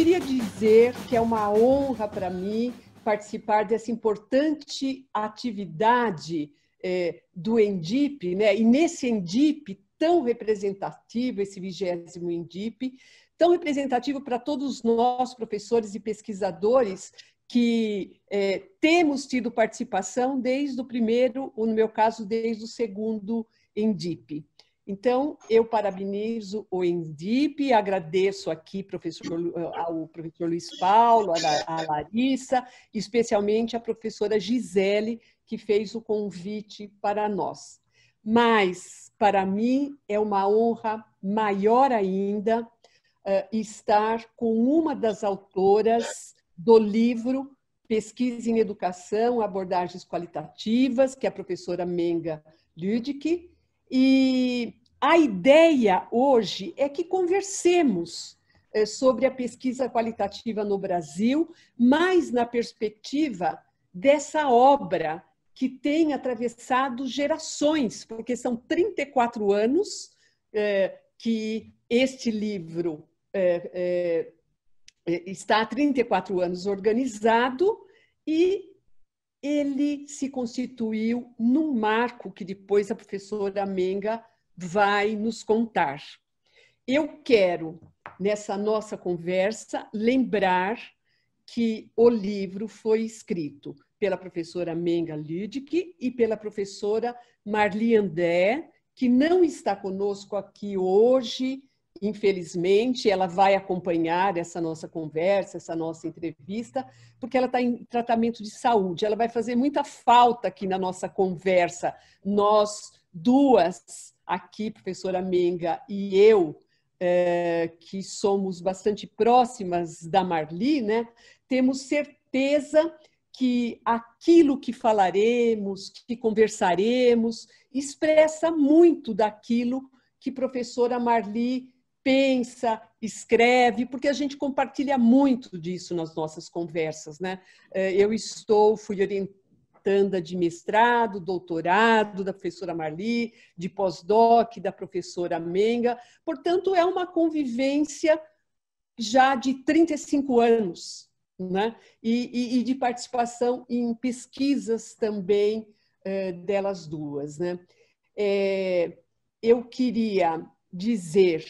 queria dizer que é uma honra para mim participar dessa importante atividade é, do Endip, né? E nesse Endip tão representativo, esse vigésimo Endip, tão representativo para todos nós, professores e pesquisadores, que é, temos tido participação desde o primeiro, ou no meu caso, desde o segundo Endip. Então, eu parabenizo o Endip, agradeço aqui professor, ao professor Luiz Paulo, a Larissa, especialmente a professora Gisele, que fez o convite para nós. Mas, para mim, é uma honra maior ainda uh, estar com uma das autoras do livro Pesquisa em Educação, Abordagens Qualitativas, que é a professora Menga Lüdicke, e a ideia hoje é que conversemos uh, sobre a pesquisa qualitativa no Brasil, mais na perspectiva dessa obra que tem atravessado gerações, porque são 34 anos é, que este livro é, está há 34 anos organizado e ele se constituiu num marco que depois a professora Menga vai nos contar. Eu quero, nessa nossa conversa, lembrar que o livro foi escrito pela professora Menga Lüdicke e pela professora Marli André, que não está conosco aqui hoje, infelizmente, ela vai acompanhar essa nossa conversa, essa nossa entrevista, porque ela está em tratamento de saúde. Ela vai fazer muita falta aqui na nossa conversa. Nós duas aqui, professora Menga e eu, é, que somos bastante próximas da Marli, né, temos certeza que aquilo que falaremos, que conversaremos, expressa muito daquilo que professora Marli pensa, escreve, porque a gente compartilha muito disso nas nossas conversas, né? Eh, eu estou, fui orientanda de mestrado, doutorado da professora Marli, de pós-doc da professora Menga, portanto, é uma convivência já de 35 anos, né? e, e, e de participação em pesquisas também é, delas duas. Né? É, eu queria dizer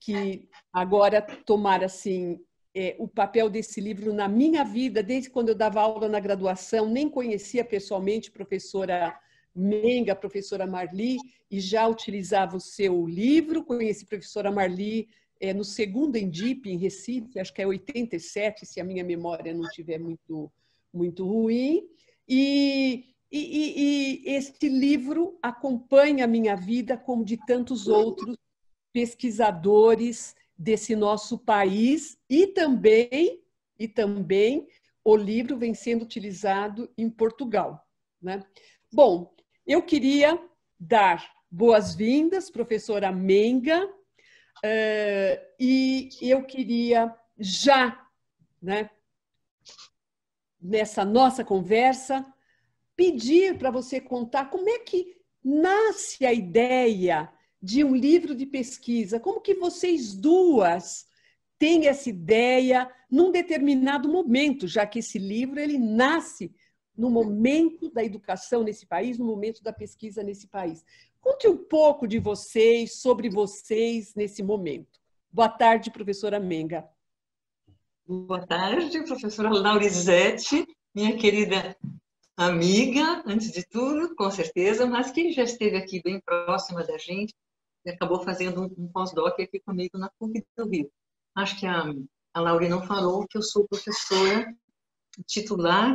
que agora tomar assim é, o papel desse livro na minha vida, desde quando eu dava aula na graduação, nem conhecia pessoalmente professora Menga, professora Marli, e já utilizava o seu livro, conheci professora Marli é, no segundo Endip, em Recife, acho que é 87, se a minha memória não estiver muito, muito ruim. E, e, e, e este livro acompanha a minha vida, como de tantos outros pesquisadores desse nosso país e também e também o livro vem sendo utilizado em Portugal, né? Bom, eu queria dar boas-vindas, professora Menga, Uh, e eu queria já, né, nessa nossa conversa, pedir para você contar como é que nasce a ideia de um livro de pesquisa, como que vocês duas têm essa ideia num determinado momento, já que esse livro ele nasce no momento da educação nesse país, no momento da pesquisa nesse país. Conte um pouco de vocês, sobre vocês nesse momento. Boa tarde, professora Menga. Boa tarde, professora Laurizete, minha querida amiga, antes de tudo, com certeza, mas que já esteve aqui bem próxima da gente e acabou fazendo um, pós-doc aqui comigo na PUC do Rio. Acho que a, a Lauri não falou que eu sou professora titular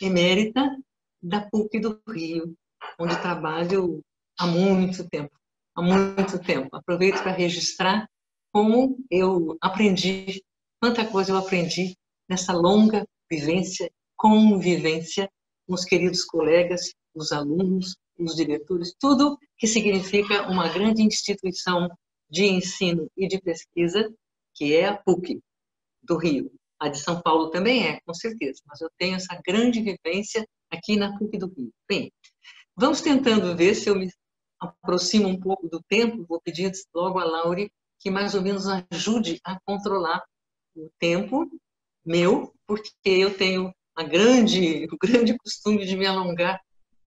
emérita da PUC do Rio, onde trabalho há muito tempo, há muito tempo. Aproveito para registrar como eu aprendi, quanta coisa eu aprendi nessa longa vivência, convivência com os queridos colegas, os alunos, os diretores, tudo que significa uma grande instituição de ensino e de pesquisa, que é a PUC do Rio. A de São Paulo também é, com certeza, mas eu tenho essa grande vivência aqui na PUC do Rio. Bem, vamos tentando ver se eu me aproximo um pouco do tempo, vou pedir logo a Laure que mais ou menos ajude a controlar o tempo meu, porque eu tenho a grande, o grande costume de me alongar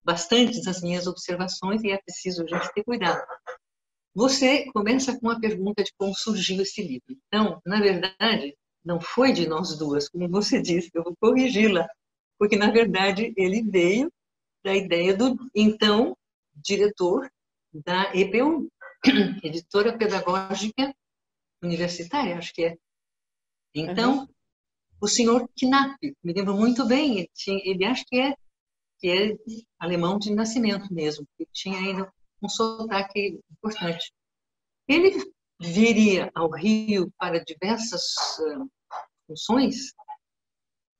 bastante nas minhas observações e é preciso a gente ter cuidado. Você começa com a pergunta de como surgiu esse livro. Então, na verdade, não foi de nós duas, como você disse, eu vou corrigi-la, porque na verdade ele veio da ideia do então diretor da EPU, Editora Pedagógica Universitária, acho que é. Então, uhum. o senhor Knapp, me lembro muito bem, ele, tinha, ele acho que é, que é alemão de nascimento mesmo, que tinha ainda um sotaque importante. Ele viria ao Rio para diversas funções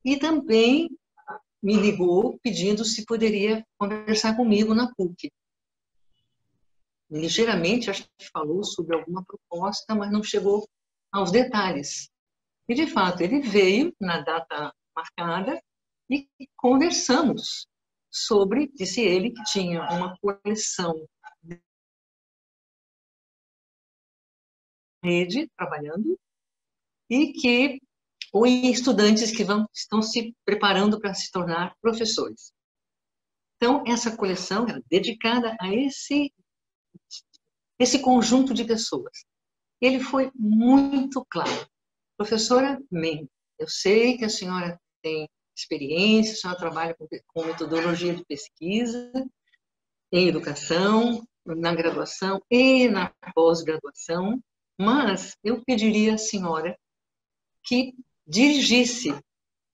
e também me ligou pedindo se poderia conversar comigo na PUC. Ligeiramente, acho que falou sobre alguma proposta, mas não chegou aos detalhes. E, de fato, ele veio na data marcada e conversamos sobre, disse ele, que tinha uma coleção de rede trabalhando e que ou em estudantes que vão, estão se preparando para se tornar professores. Então, essa coleção era dedicada a esse, esse conjunto de pessoas. Ele foi muito claro. Professora Men, eu sei que a senhora tem experiência, a senhora trabalha com, com metodologia de pesquisa em educação, na graduação e na pós-graduação, mas eu pediria à senhora que dirigisse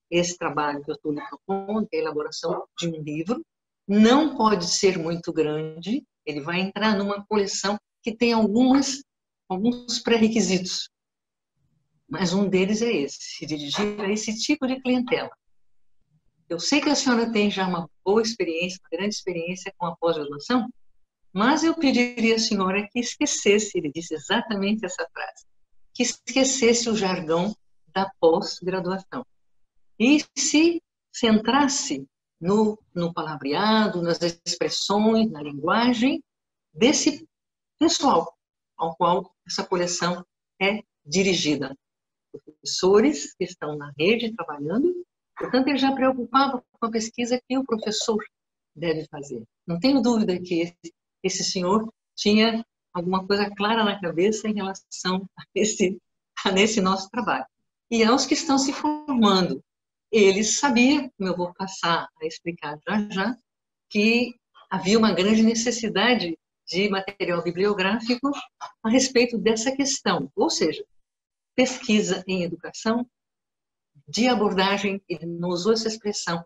esse trabalho que eu estou lhe propondo, que é a elaboração de um livro. Não pode ser muito grande, ele vai entrar numa coleção que tem algumas, alguns pré-requisitos. Mas um deles é esse, se dirigir a esse tipo de clientela. Eu sei que a senhora tem já uma boa experiência, uma grande experiência com a pós-graduação, mas eu pediria à senhora que esquecesse, ele disse exatamente essa frase, que esquecesse o jargão da pós-graduação. E se centrasse no, no palavreado, nas expressões, na linguagem desse pessoal ao qual essa coleção é dirigida. Professores que estão na rede trabalhando, portanto, ele já preocupava com a pesquisa que o professor deve fazer. Não tenho dúvida que esse, senhor tinha alguma coisa clara na cabeça em relação a esse, a esse nosso trabalho e aos que estão se formando. Eles sabiam, como eu vou passar a explicar já já, que havia uma grande necessidade de material bibliográfico a respeito dessa questão, ou seja, pesquisa em educação, de abordagem, ele não usou essa expressão,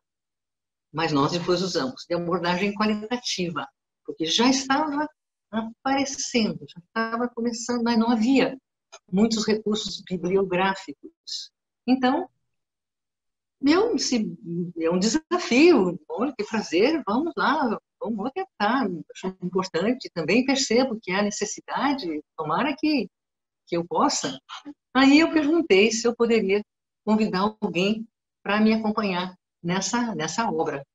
mas nós depois usamos, de abordagem qualitativa, porque já estava aparecendo, já estava começando, mas não havia muitos recursos bibliográficos. Então, meu, se, é um desafio, olha que prazer, vamos lá, vamos tentar. Acho importante, também percebo que há necessidade, tomara que, que eu possa. Aí eu perguntei se eu poderia convidar alguém para me acompanhar nessa, nessa obra.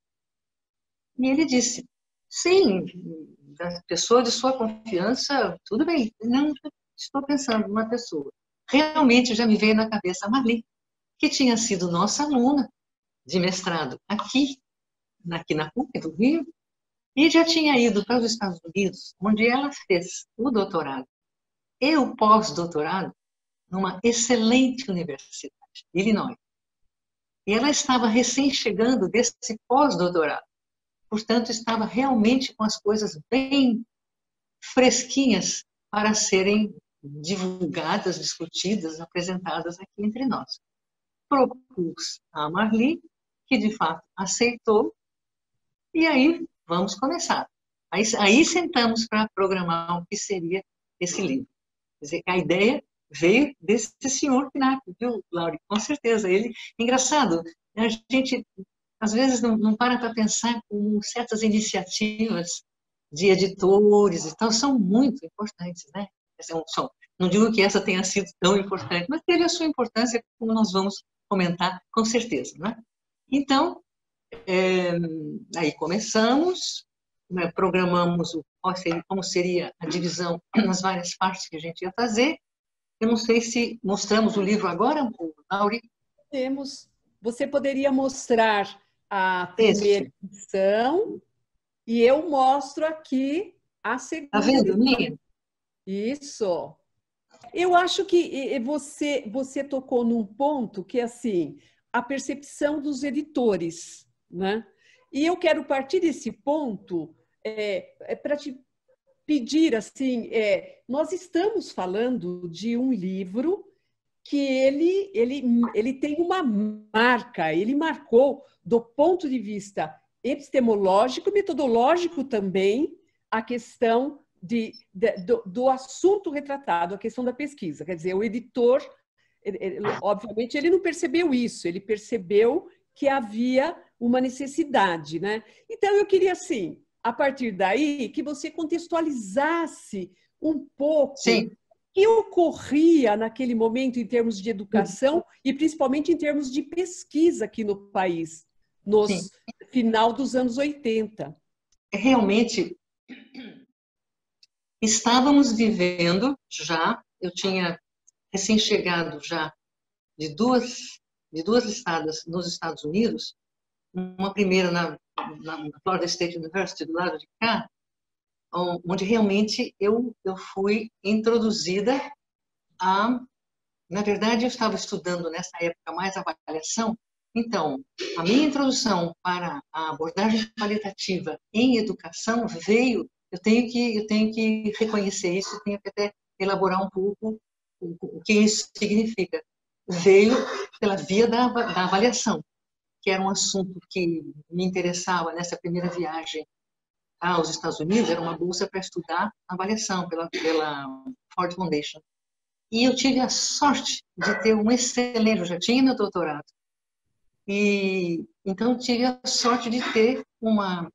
E ele disse, sim, da pessoa de sua confiança, tudo bem. Não, estou pensando numa pessoa. Realmente já me veio na cabeça a Marli, que tinha sido nossa aluna de mestrado aqui, aqui na PUC do Rio, e já tinha ido para os Estados Unidos, onde ela fez o doutorado e o pós-doutorado numa excelente universidade, Illinois. E ela estava recém chegando desse pós-doutorado. Portanto, estava realmente com as coisas bem fresquinhas para serem divulgadas, discutidas, apresentadas aqui entre nós. Propus a Marli, que de fato aceitou, e aí vamos começar. Aí, aí sentamos para programar o que seria esse livro. Quer dizer, a ideia veio desse senhor Pinac, viu, Laure? Com certeza. Ele, engraçado, a gente às vezes não, não para para pensar como certas iniciativas de editores e tal são muito importantes, né? Não digo que essa tenha sido tão importante, mas teve a sua importância, como nós vamos comentar com certeza. Né? Então, é, aí começamos, né, programamos o, como seria a divisão nas várias partes que a gente ia fazer, Eu não sei se mostramos o livro agora, Lauri. Temos. Você poderia mostrar a primeira Esse. edição e eu mostro aqui a segunda. Está vendo, minha? Isso. Eu acho que você, você tocou num ponto que é assim, a percepção dos editores, né? E eu quero partir desse ponto é, é para te pedir assim, é, nós estamos falando de um livro que ele, ele, ele tem uma marca, ele marcou do ponto de vista epistemológico, metodológico também, a questão de, de do, do, assunto retratado, a questão da pesquisa. Quer dizer, o editor, ele, ele, obviamente, ele não percebeu isso, ele percebeu que havia uma necessidade, né? Então, eu queria, assim, a partir daí, que você contextualizasse um pouco Sim. o que ocorria naquele momento em termos de educação e principalmente em termos de pesquisa aqui no país, no final dos anos 80. Realmente, estávamos vivendo já, eu tinha recém-chegado já de duas, de duas estadas nos Estados Unidos, uma primeira na, na Florida State University, do lado de cá, onde realmente eu, eu fui introduzida a. Na verdade, eu estava estudando nessa época mais avaliação, então, a minha introdução para a abordagem qualitativa em educação veio eu tenho que eu tenho que reconhecer isso, tenho que até elaborar um pouco o, o que isso significa. Veio pela via da, da avaliação, que era um assunto que me interessava nessa primeira viagem aos Estados Unidos, era uma bolsa para estudar avaliação pela, pela Ford Foundation. E eu tive a sorte de ter um excelente, eu já tinha meu doutorado, e então tive a sorte de ter uma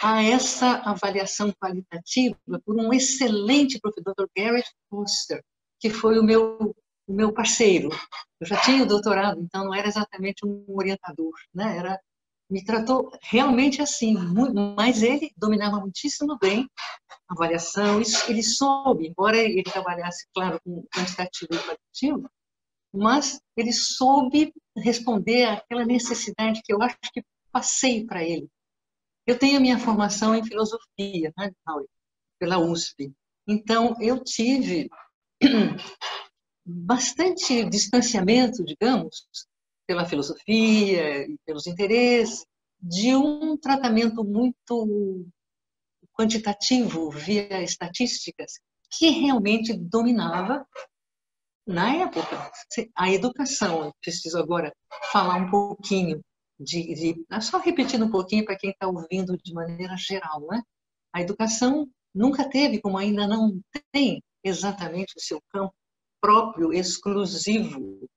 a essa avaliação qualitativa por um excelente professor, Dr. Garrett Foster, que foi o meu o meu parceiro. Eu já tinha o doutorado, então não era exatamente um orientador, né? Era me tratou realmente assim, mas ele dominava muitíssimo bem a avaliação, ele soube, embora ele trabalhasse, claro, com quantitativo e qualitativo, mas ele soube responder àquela necessidade que eu acho que passei para ele, eu tenho a minha formação em filosofia, né, pela USP. Então, eu tive bastante distanciamento, digamos, pela filosofia e pelos interesses, de um tratamento muito quantitativo via estatísticas que realmente dominava na época a educação. Eu preciso agora falar um pouquinho de, de é só repetindo um pouquinho para quem está ouvindo de maneira geral, né? A educação nunca teve, como ainda não tem, exatamente o seu campo próprio, exclusivo,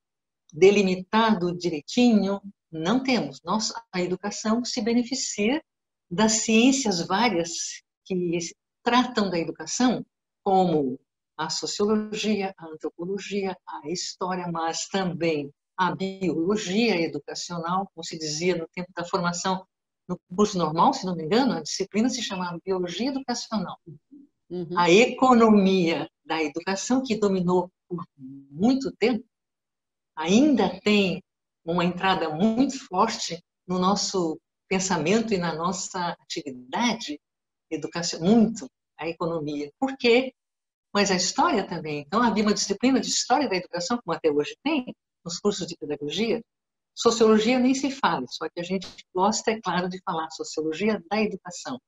delimitado direitinho. Não temos. Nós, a educação se beneficia das ciências várias que tratam da educação, como a sociologia, a antropologia, a história, mas também a biologia educacional, como se dizia no tempo da formação no curso normal, se não me engano, a disciplina se chamava biologia educacional. Uhum. A economia da educação, que dominou por muito tempo, ainda tem uma entrada muito forte no nosso pensamento e na nossa atividade educacional, muito a economia. Por quê? Mas a história também. Então, havia uma disciplina de história da educação, como até hoje tem, nos cursos de pedagogia, sociologia nem se fala, só que a gente gosta, é claro, de falar sociologia da educação,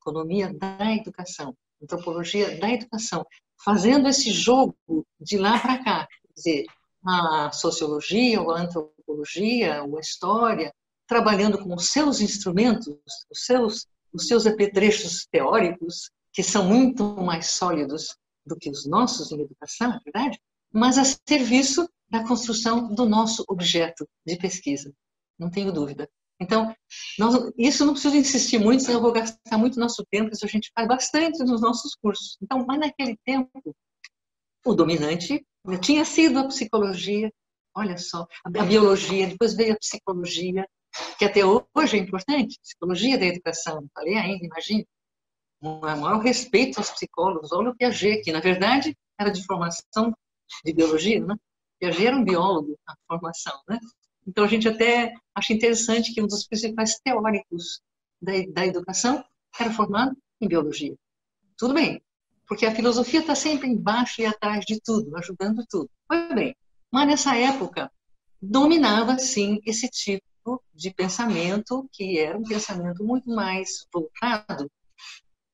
economia da educação, antropologia da educação, fazendo esse jogo de lá para cá, quer dizer, a sociologia, ou a antropologia, ou a história, trabalhando com os seus instrumentos, os seus, os seus apetrechos teóricos, que são muito mais sólidos do que os nossos em educação, é verdade? Mas a serviço da construção do nosso objeto de pesquisa, não tenho dúvida. Então, nós, isso não preciso insistir muito, senão eu vou gastar muito nosso tempo, isso a gente faz bastante nos nossos cursos. Então, mas naquele tempo, o dominante tinha sido a psicologia, olha só, a biologia, depois veio a psicologia, que até hoje é importante, psicologia da educação, falei ainda, imagine. um maior respeito aos psicólogos. Olha o Piaget, que na verdade era de formação de biologia, né? Piaget era um biólogo na formação, né? Então a gente até acha interessante que um dos principais teóricos da, da educação era formado em biologia. Tudo bem, porque a filosofia está sempre embaixo e atrás de tudo, ajudando tudo. Pois bem, mas nessa época dominava sim esse tipo de pensamento que era um pensamento muito mais voltado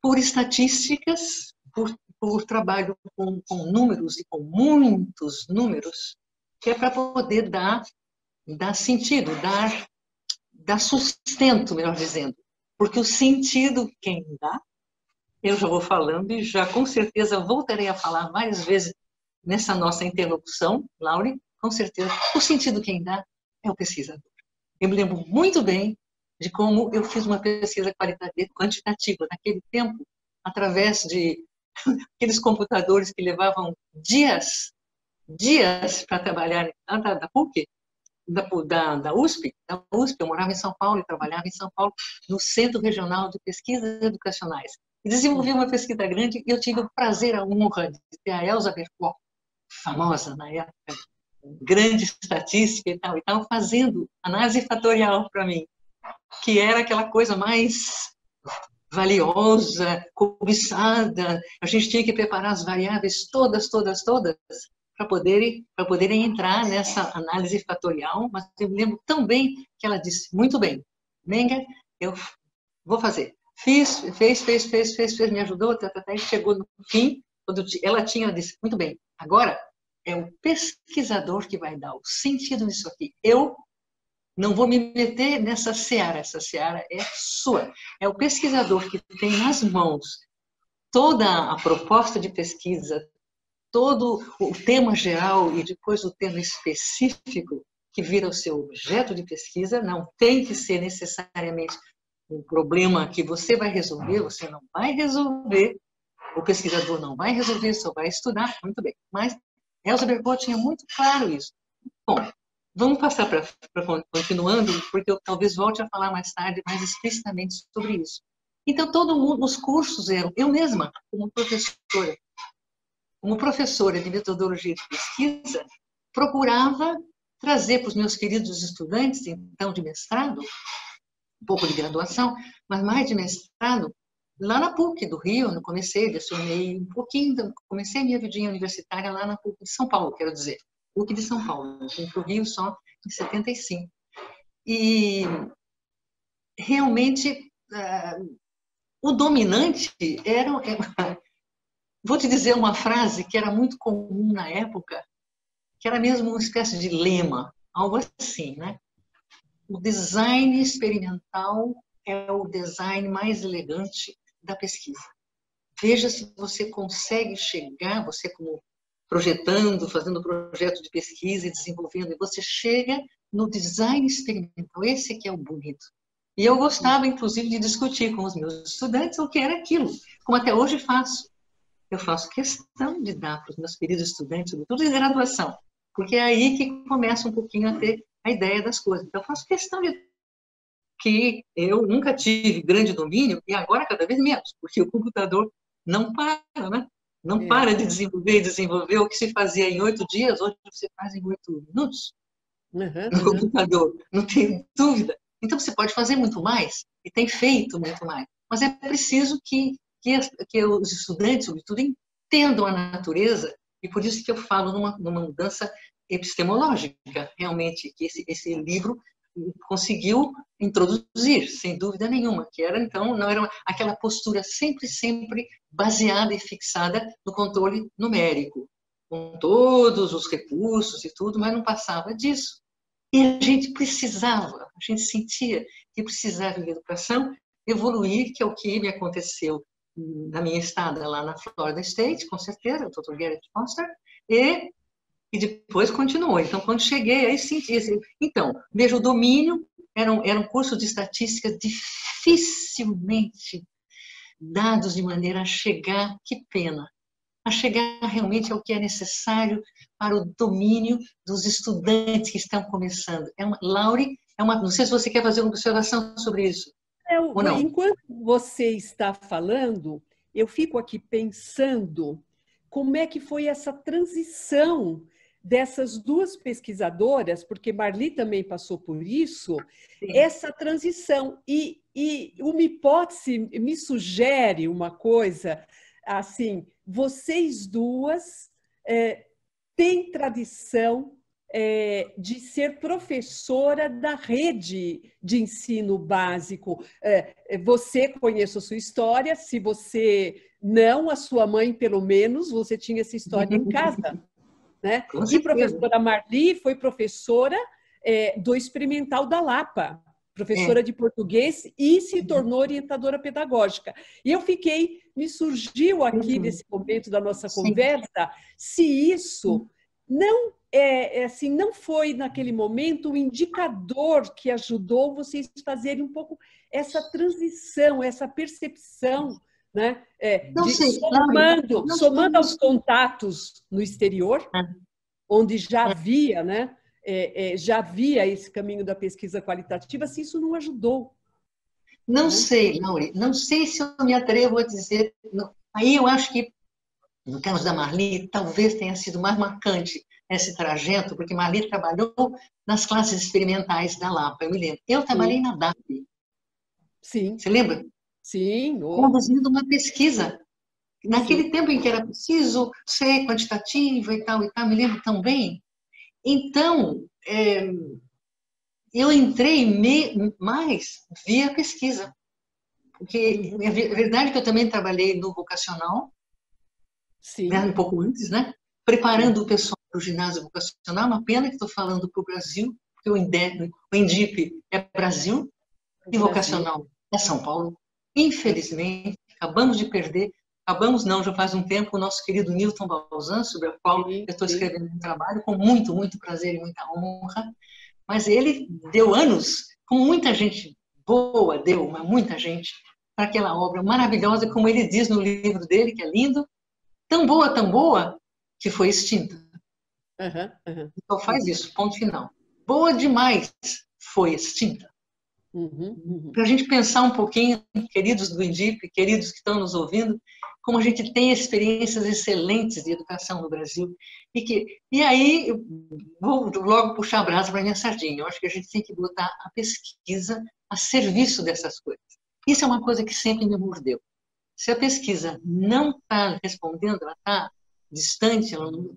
por estatísticas, por, por trabalho com, com números e com muitos números, que é para poder dar, dar sentido, dar, dar sustento, melhor dizendo. Porque o sentido quem dá, eu já vou falando e já com certeza voltarei a falar várias vezes nessa nossa interlocução, Laure, com certeza, o sentido quem dá é o pesquisador. Eu me lembro muito bem de como eu fiz uma pesquisa qualitativa, quantitativa naquele tempo, através de aqueles computadores que levavam dias, dias para trabalhar da, da PUC, da, da, da, USP, da USP, eu morava em São Paulo e trabalhava em São Paulo, no Centro Regional de Pesquisas Educacionais. E desenvolvi uma pesquisa grande e eu tive o prazer, a honra de ter a Elza Bercó, famosa na época, grande estatística e tal, e tal, fazendo análise fatorial para mim que era aquela coisa mais valiosa, cobiçada. A gente tinha que preparar as variáveis todas, todas, todas para poderem para poderem entrar nessa análise fatorial. Mas eu lembro tão bem que ela disse muito bem, Menger, eu vou fazer. Fiz, fez, fez, fez, fez, fez, me ajudou, até chegou no fim, quando ela tinha disse muito bem. Agora é o pesquisador que vai dar o sentido nisso aqui. Eu não vou me meter nessa seara, essa seara é sua. É o pesquisador que tem nas mãos toda a proposta de pesquisa, todo o tema geral e depois o tema específico que vira o seu objeto de pesquisa, não tem que ser necessariamente um problema que você vai resolver, você não vai resolver, o pesquisador não vai resolver, só vai estudar, muito bem. Mas Elza Bergot tinha muito claro isso. Bom, Vamos passar para continuando, porque eu talvez volte a falar mais tarde, mais explicitamente sobre isso. Então, todo mundo, os cursos eram, eu mesma, como professora, como professora de metodologia de pesquisa, procurava trazer para os meus queridos estudantes, então, de mestrado, um pouco de graduação, mas mais de mestrado, lá na PUC do Rio, eu comecei, lecionei um pouquinho, comecei minha vidinha universitária lá na PUC de São Paulo, quero dizer. PUC de São Paulo. Eu para o Rio só em 75. E realmente uh, o dominante era. Vou te dizer uma frase que era muito comum na época, que era mesmo uma espécie de lema, algo assim, né? O design experimental é o design mais elegante da pesquisa. Veja se você consegue chegar, você como projetando, fazendo projeto de pesquisa e desenvolvendo, e você chega no design experimental, esse que é o bonito. E eu gostava, inclusive, de discutir com os meus estudantes o que era aquilo, como até hoje faço. Eu faço questão de dar para os meus queridos estudantes, sobretudo em graduação, porque é aí que começa um pouquinho a ter a ideia das coisas. Então, eu faço questão de que eu nunca tive grande domínio e agora cada vez menos, porque o computador não para, né? Não é. para de desenvolver e desenvolver. O que se fazia em oito dias, hoje você faz em oito minutos uhum, no uhum. computador. Não tem dúvida. Então você pode fazer muito mais e tem feito muito mais. Mas é preciso que, que, que os estudantes, sobretudo, entendam a natureza e por isso que eu falo numa, numa mudança epistemológica, realmente, que esse, esse livro conseguiu introduzir, sem dúvida nenhuma, que era então não era aquela postura sempre sempre baseada e fixada no controle numérico, com todos os recursos e tudo, mas não passava disso. E a gente precisava, a gente sentia que precisava em educação evoluir, que é o que me aconteceu na minha estada lá na Florida State, com certeza, o Dr. Garrett Foster, e e depois continuou. Então, quando cheguei, aí senti. Então, veja, o domínio era um, era um curso de estatística dificilmente dados de maneira a chegar, que pena, a chegar realmente ao que é necessário para o domínio dos estudantes que estão começando. É uma, Laure, é uma, não sei se você quer fazer uma observação sobre isso. É, enquanto você está falando, eu fico aqui pensando como é que foi essa transição dessas duas pesquisadoras, porque Marli também passou por isso, Sim. essa transição. E, e uma hipótese me sugere uma coisa, assim, vocês duas é, têm tradição é, de ser professora da rede de ensino básico. É, você conhece a sua história, se você não, a sua mãe, pelo menos, você tinha essa história em casa. Né? E a professora Marli foi professora é, do Experimental da Lapa, professora é. de português e se tornou orientadora pedagógica. E eu fiquei, me surgiu aqui uhum. nesse momento da nossa conversa, se isso não é, é, assim, não foi naquele momento o indicador que ajudou vocês a fazerem um pouco essa transição, essa percepção, né? É, de, sei, somando, não, somando aos contatos no exterior, ah. onde já ah. havia, né? É, é, já havia esse caminho da pesquisa qualitativa, se isso não ajudou. Não né? sei, não, não sei se eu me atrevo a dizer. Não. Aí eu acho que, no caso da Marli, talvez tenha sido mais marcante esse trajeto, porque Marli trabalhou nas classes experimentais da Lapa, eu me lembro. Eu trabalhei Sim. na DAP. Sim. Você lembra? Sim. Oh. Conduzindo uma pesquisa. Naquele Sim. tempo em que era preciso ser quantitativo e tal e tal, me lembro tão bem. Então, é, eu entrei me, mais via pesquisa. Porque é verdade que eu também trabalhei no vocacional, Sim. Né, um pouco antes, né? Preparando o pessoal para o ginásio vocacional. Uma pena que estou falando para o Brasil, porque o INDEP, o INDIP é Brasil e vocacional é São Paulo. Infelizmente, acabamos de perder, acabamos não, já faz um tempo, o nosso querido Newton Balzan, sobre o qual eu estou escrevendo um trabalho com muito, muito prazer e muita honra. Mas ele deu anos, como muita gente boa deu, mas muita gente, para aquela obra maravilhosa, como ele diz no livro dele, que é lindo, tão boa, tão boa, que foi extinta. Uhum, uhum. Então faz isso, ponto final. Boa demais foi extinta. Uhum, uhum. Para a gente pensar um pouquinho, queridos do INDIP, queridos que estão nos ouvindo, como a gente tem experiências excelentes de educação no Brasil. E, que, e aí, vou logo puxar a brasa para a minha sardinha. Eu acho que a gente tem que botar a pesquisa a serviço dessas coisas. Isso é uma coisa que sempre me mordeu. Se a pesquisa não está respondendo, ela está distante, ela não...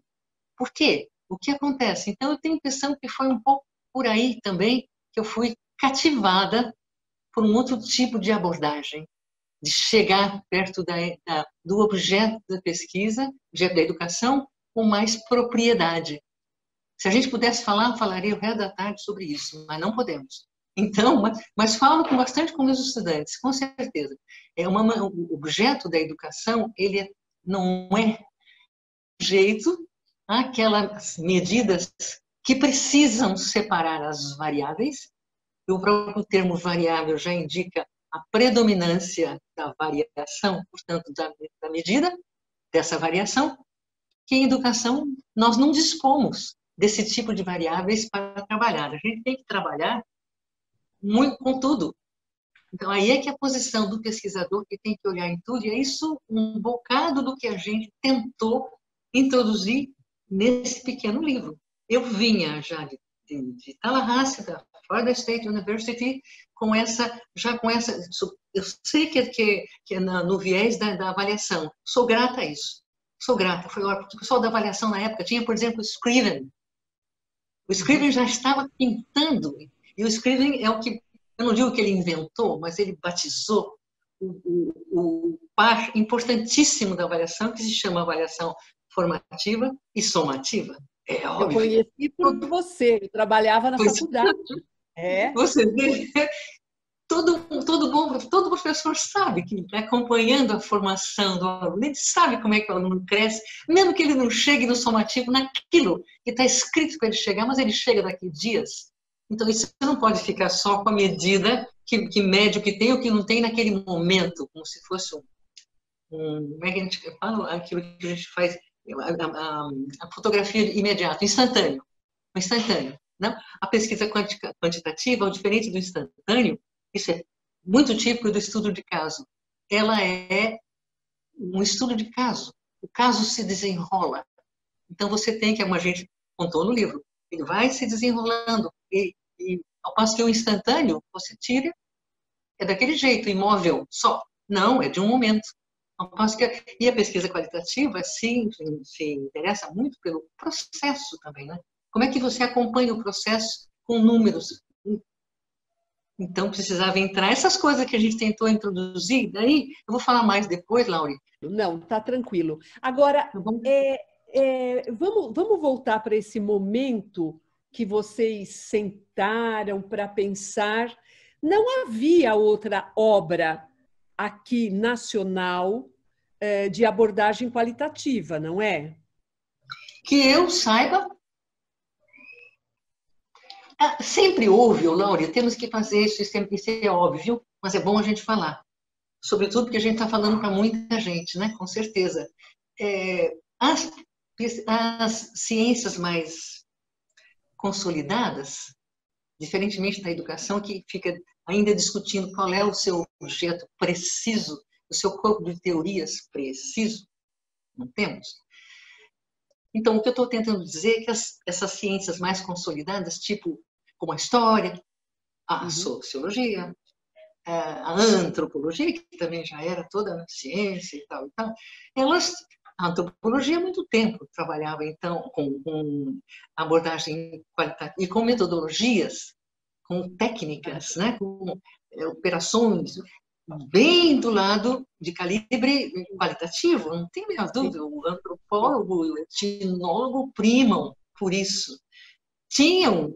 por quê? O que acontece? Então, eu tenho a impressão que foi um pouco por aí também que eu fui cativada por um outro tipo de abordagem, de chegar perto da, da, do objeto da pesquisa, objeto da educação, com mais propriedade. Se a gente pudesse falar, falaria o resto da tarde sobre isso, mas não podemos. Então, mas, mas falo com bastante com meus estudantes, com certeza. É uma, o objeto da educação, ele é, não é jeito aquelas medidas que precisam separar as variáveis o próprio termo variável já indica a predominância da variação, portanto, da, da medida dessa variação, que em educação nós não dispomos desse tipo de variáveis para trabalhar. A gente tem que trabalhar muito com tudo. Então, aí é que a posição do pesquisador que tem que olhar em tudo, e é isso um bocado do que a gente tentou introduzir nesse pequeno livro. Eu vinha já de, de, de Tallahassee, da Florida State University com essa, já com essa, eu sei que, que, que é no viés da, da, avaliação, sou grata a isso, sou grata, foi o pessoal da avaliação na época tinha, por exemplo, o Scriven, o Scriven já estava pintando, e o Scriven é o que, eu não digo que ele inventou, mas ele batizou o, o, o par importantíssimo da avaliação, que se chama avaliação formativa e somativa. É óbvio. Eu conheci por você, eu trabalhava na pois faculdade. É. Você vê, todo, todo bom, todo professor sabe que acompanhando a formação do aluno, ele sabe como é que o aluno cresce, mesmo que ele não chegue no somativo naquilo que está escrito para ele chegar, mas ele chega daqui dias. Então, isso não pode ficar só com a medida que, que mede o que tem ou o que não tem naquele momento, como se fosse um. um como é que a gente fala? Aquilo que a gente faz, a, a, a fotografia imediata, instantâneo. Instantâneo. Não? A pesquisa quantitativa, ao diferente do instantâneo, isso é muito típico do estudo de caso. Ela é um estudo de caso. O caso se desenrola. Então você tem que, como a gente contou no livro, ele vai se desenrolando. E, e ao passo que o instantâneo, você tira, é daquele jeito, imóvel, só. Não, é de um momento. E a pesquisa qualitativa se, se interessa muito pelo processo também, né? Como é que você acompanha o processo com números? Então, precisava entrar essas coisas que a gente tentou introduzir. Daí, eu vou falar mais depois, Laure. Não, tá tranquilo. Agora, tá é, é, vamos, vamos voltar para esse momento que vocês sentaram para pensar. Não havia outra obra aqui nacional é, de abordagem qualitativa, não é? Que eu saiba, é, sempre houve, Laura, temos que fazer isso, isso é óbvio, mas é bom a gente falar. Sobretudo porque a gente está falando para muita gente, né? Com certeza. É, as, as ciências mais consolidadas, diferentemente da educação, que fica ainda discutindo qual é o seu objeto preciso, o seu corpo de teorias preciso, não temos. Então, o que eu estou tentando dizer é que as, essas ciências mais consolidadas, tipo como a história, a uhum. sociologia, a antropologia, que também já era toda ciência e tal e tal, elas a antropologia há muito tempo trabalhava então com, com abordagem qualitativa e com metodologias, com técnicas, né, com é, operações bem do lado de calibre qualitativo, não tem a menor dúvida. O antropólogo e o etnólogo primam por isso. Tinham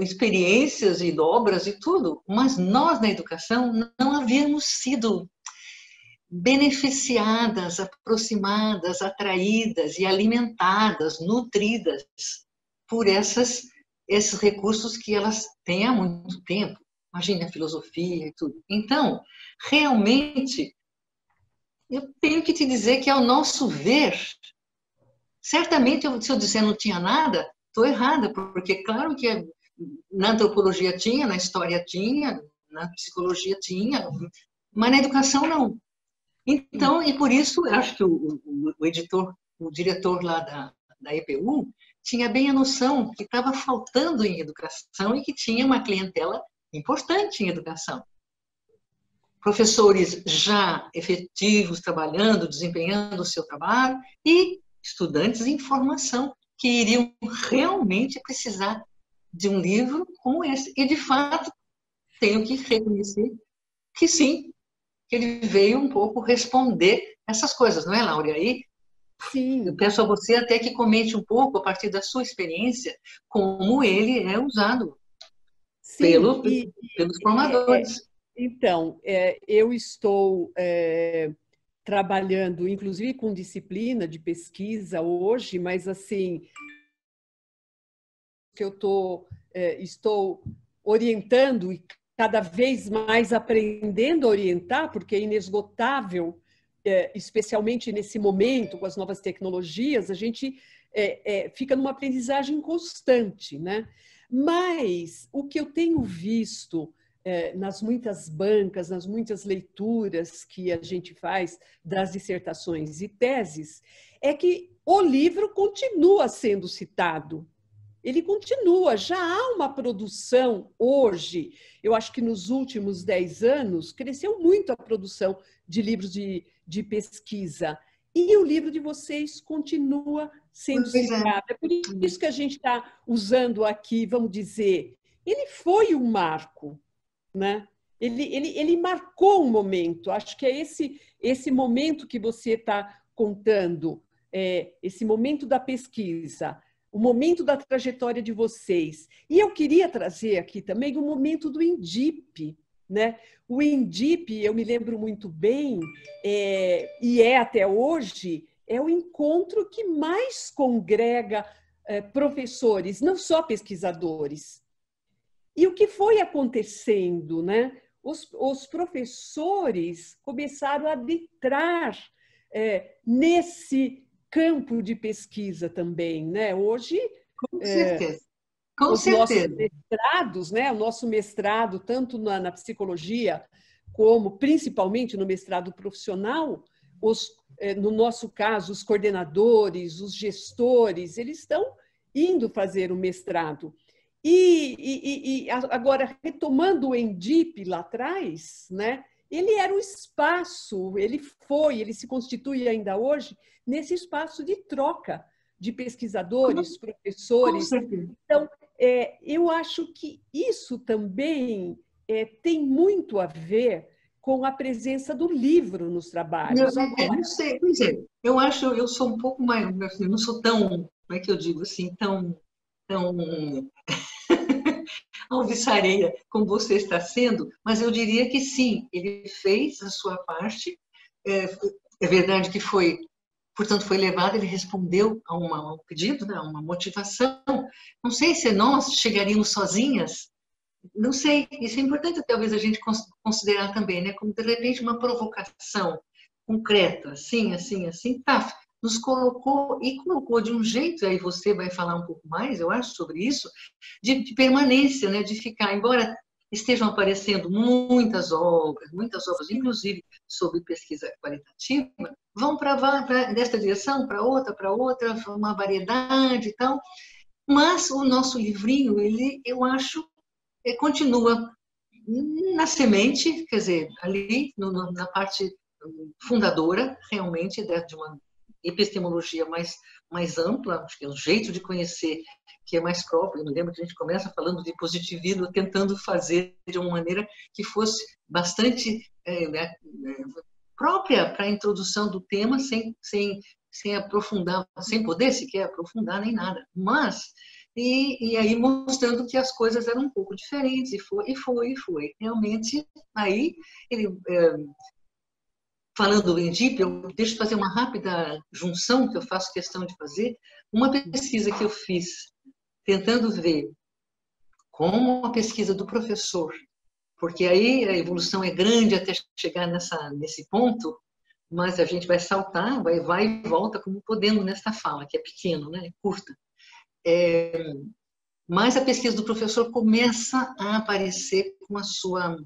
experiências e obras e tudo, mas nós na educação não havíamos sido beneficiadas, aproximadas, atraídas e alimentadas, nutridas por essas, esses recursos que elas têm há muito tempo. Imagine a filosofia e tudo. Então, realmente, eu tenho que te dizer que, ao nosso ver, certamente, se eu disser não tinha nada, estou errada, porque, claro que na antropologia tinha, na história tinha, na psicologia tinha, mas na educação não. Então, e por isso, acho que o, o, o editor, o diretor lá da, da EPU, tinha bem a noção que estava faltando em educação e que tinha uma clientela importante em educação. Professores já efetivos, trabalhando, desempenhando o seu trabalho, e estudantes em formação, que iriam realmente precisar de um livro como esse. E, de fato, tenho que reconhecer que sim, que ele veio um pouco responder essas coisas, não é, Laura? E aí, sim. eu peço a você até que comente um pouco, a partir da sua experiência, como ele é usado sim, pelo, e, pelos formadores. É, então, é, eu estou é, trabalhando, inclusive, com disciplina de pesquisa hoje, mas assim que eu tô, é, estou orientando e cada vez mais aprendendo a orientar, porque é inesgotável, é, especialmente nesse momento, com as novas tecnologias, a gente é, é, fica numa aprendizagem constante, né? Mas o que eu tenho visto é, nas muitas bancas, nas muitas leituras que a gente faz das dissertações e teses, é que o livro continua sendo citado ele continua. Já há uma produção hoje, eu acho que nos últimos dez anos, cresceu muito a produção de livros de, de pesquisa. E o livro de vocês continua sendo é. citado. É por isso que a gente está usando aqui, vamos dizer, ele foi um marco, né? Ele, ele, ele marcou um momento. Acho que é esse, esse momento que você está contando, é, esse momento da pesquisa o momento da trajetória de vocês. E eu queria trazer aqui também o momento do INDIP. Né? O INDIP, eu me lembro muito bem, é, e é até hoje, é o encontro que mais congrega é, professores, não só pesquisadores. E o que foi acontecendo? Né? Os, os professores começaram a adentrar é, nesse campo de pesquisa também, né? Hoje, Com certeza. Com os certeza. nossos mestrados, né? O nosso mestrado, tanto na, na psicologia como principalmente no mestrado profissional, os, eh, no nosso caso, os coordenadores, os gestores, eles estão indo fazer o mestrado. E, e, e, agora, retomando o Endip lá atrás, né, ele era um espaço, ele foi, ele se constitui ainda hoje nesse espaço de troca de pesquisadores, professores. Então, é, eu acho que isso também é, tem muito a ver com a presença do livro nos trabalhos. Não, é, não sei, pois é. Eu acho, eu sou um pouco mais, eu não sou tão, como é que eu digo assim, tão, tão alvissareia como você está sendo, mas eu diria que sim, ele fez a sua parte. É, é verdade que foi, portanto, foi levado, ele respondeu a, uma, a um pedido, né, a uma motivação. Não sei se nós chegaríamos sozinhas, não sei, isso é importante talvez a gente considerar também, né, como de repente uma provocação concreta, assim, assim, assim, tá, nos colocou e colocou de um jeito, aí você vai falar um pouco mais, eu acho, sobre isso, de, de permanência, né, de ficar, embora estejam aparecendo muitas obras, muitas obras, inclusive sobre pesquisa qualitativa, vão para desta direção, para outra, para outra, uma variedade e tal. Mas o nosso livrinho, ele, eu acho, é, continua na semente, quer dizer, ali no, na parte fundadora, realmente, de uma epistemologia mais, mais ampla, acho que é um jeito de conhecer que é mais próprio. Eu me lembro que a gente começa falando de positivismo, tentando fazer de uma maneira que fosse bastante é, né, é, própria para a introdução do tema, sem, sem, sem aprofundar, sem poder sequer aprofundar nem nada. Mas, e, e aí mostrando que as coisas eram um pouco diferentes, e foi, e foi, e foi. Realmente, aí ele é, falando do ENDIP, eu deixo fazer uma rápida junção que eu faço questão de fazer. Uma pesquisa que eu fiz tentando ver como a pesquisa do professor, porque aí a evolução é grande até chegar nessa, nesse ponto, mas a gente vai saltar, vai, vai e volta como podendo nesta fala, que é pequeno, né? curta. É, mas a pesquisa do professor começa a aparecer com a sua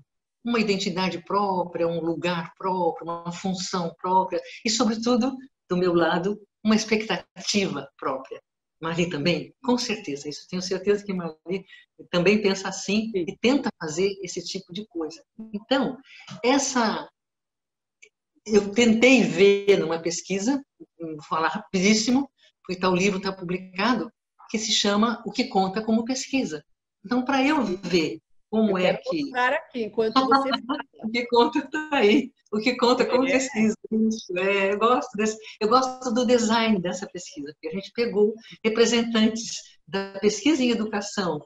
uma identidade própria, um lugar próprio, uma função própria e, sobretudo, do meu lado, uma expectativa própria. Marie também, com certeza, isso tenho certeza que Marie também pensa assim e tenta fazer esse tipo de coisa. Então, essa eu tentei ver numa pesquisa, vou falar rapidíssimo, porque tal livro está publicado, que se chama O que conta como pesquisa. Então, para eu ver como eu é que. mostrar aqui, enquanto você o que conta está aí. O que conta como é. pesquisa. É, eu, gosto desse, eu gosto do design dessa pesquisa, porque a gente pegou representantes da pesquisa em educação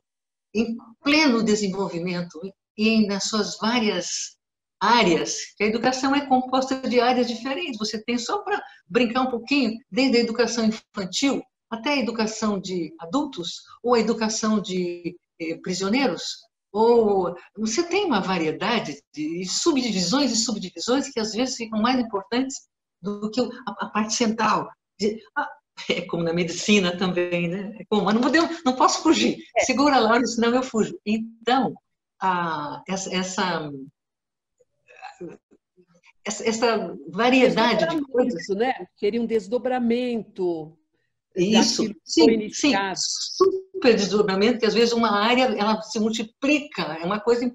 em pleno desenvolvimento e nas suas várias áreas, que a educação é composta de áreas diferentes. Você tem só para brincar um pouquinho, desde a educação infantil até a educação de adultos ou a educação de eh, prisioneiros, ou você tem uma variedade de subdivisões e subdivisões que às vezes ficam mais importantes do que a, parte central. Ah, é como na medicina também, né? É como, não, podemos, não posso fugir. É. Segura lá, senão eu fujo. Então, a, essa, essa, essa variedade de coisas. Né? Seria um desdobramento isso, sim, sim, super desdobramento, que às vezes uma área ela se multiplica, é uma coisa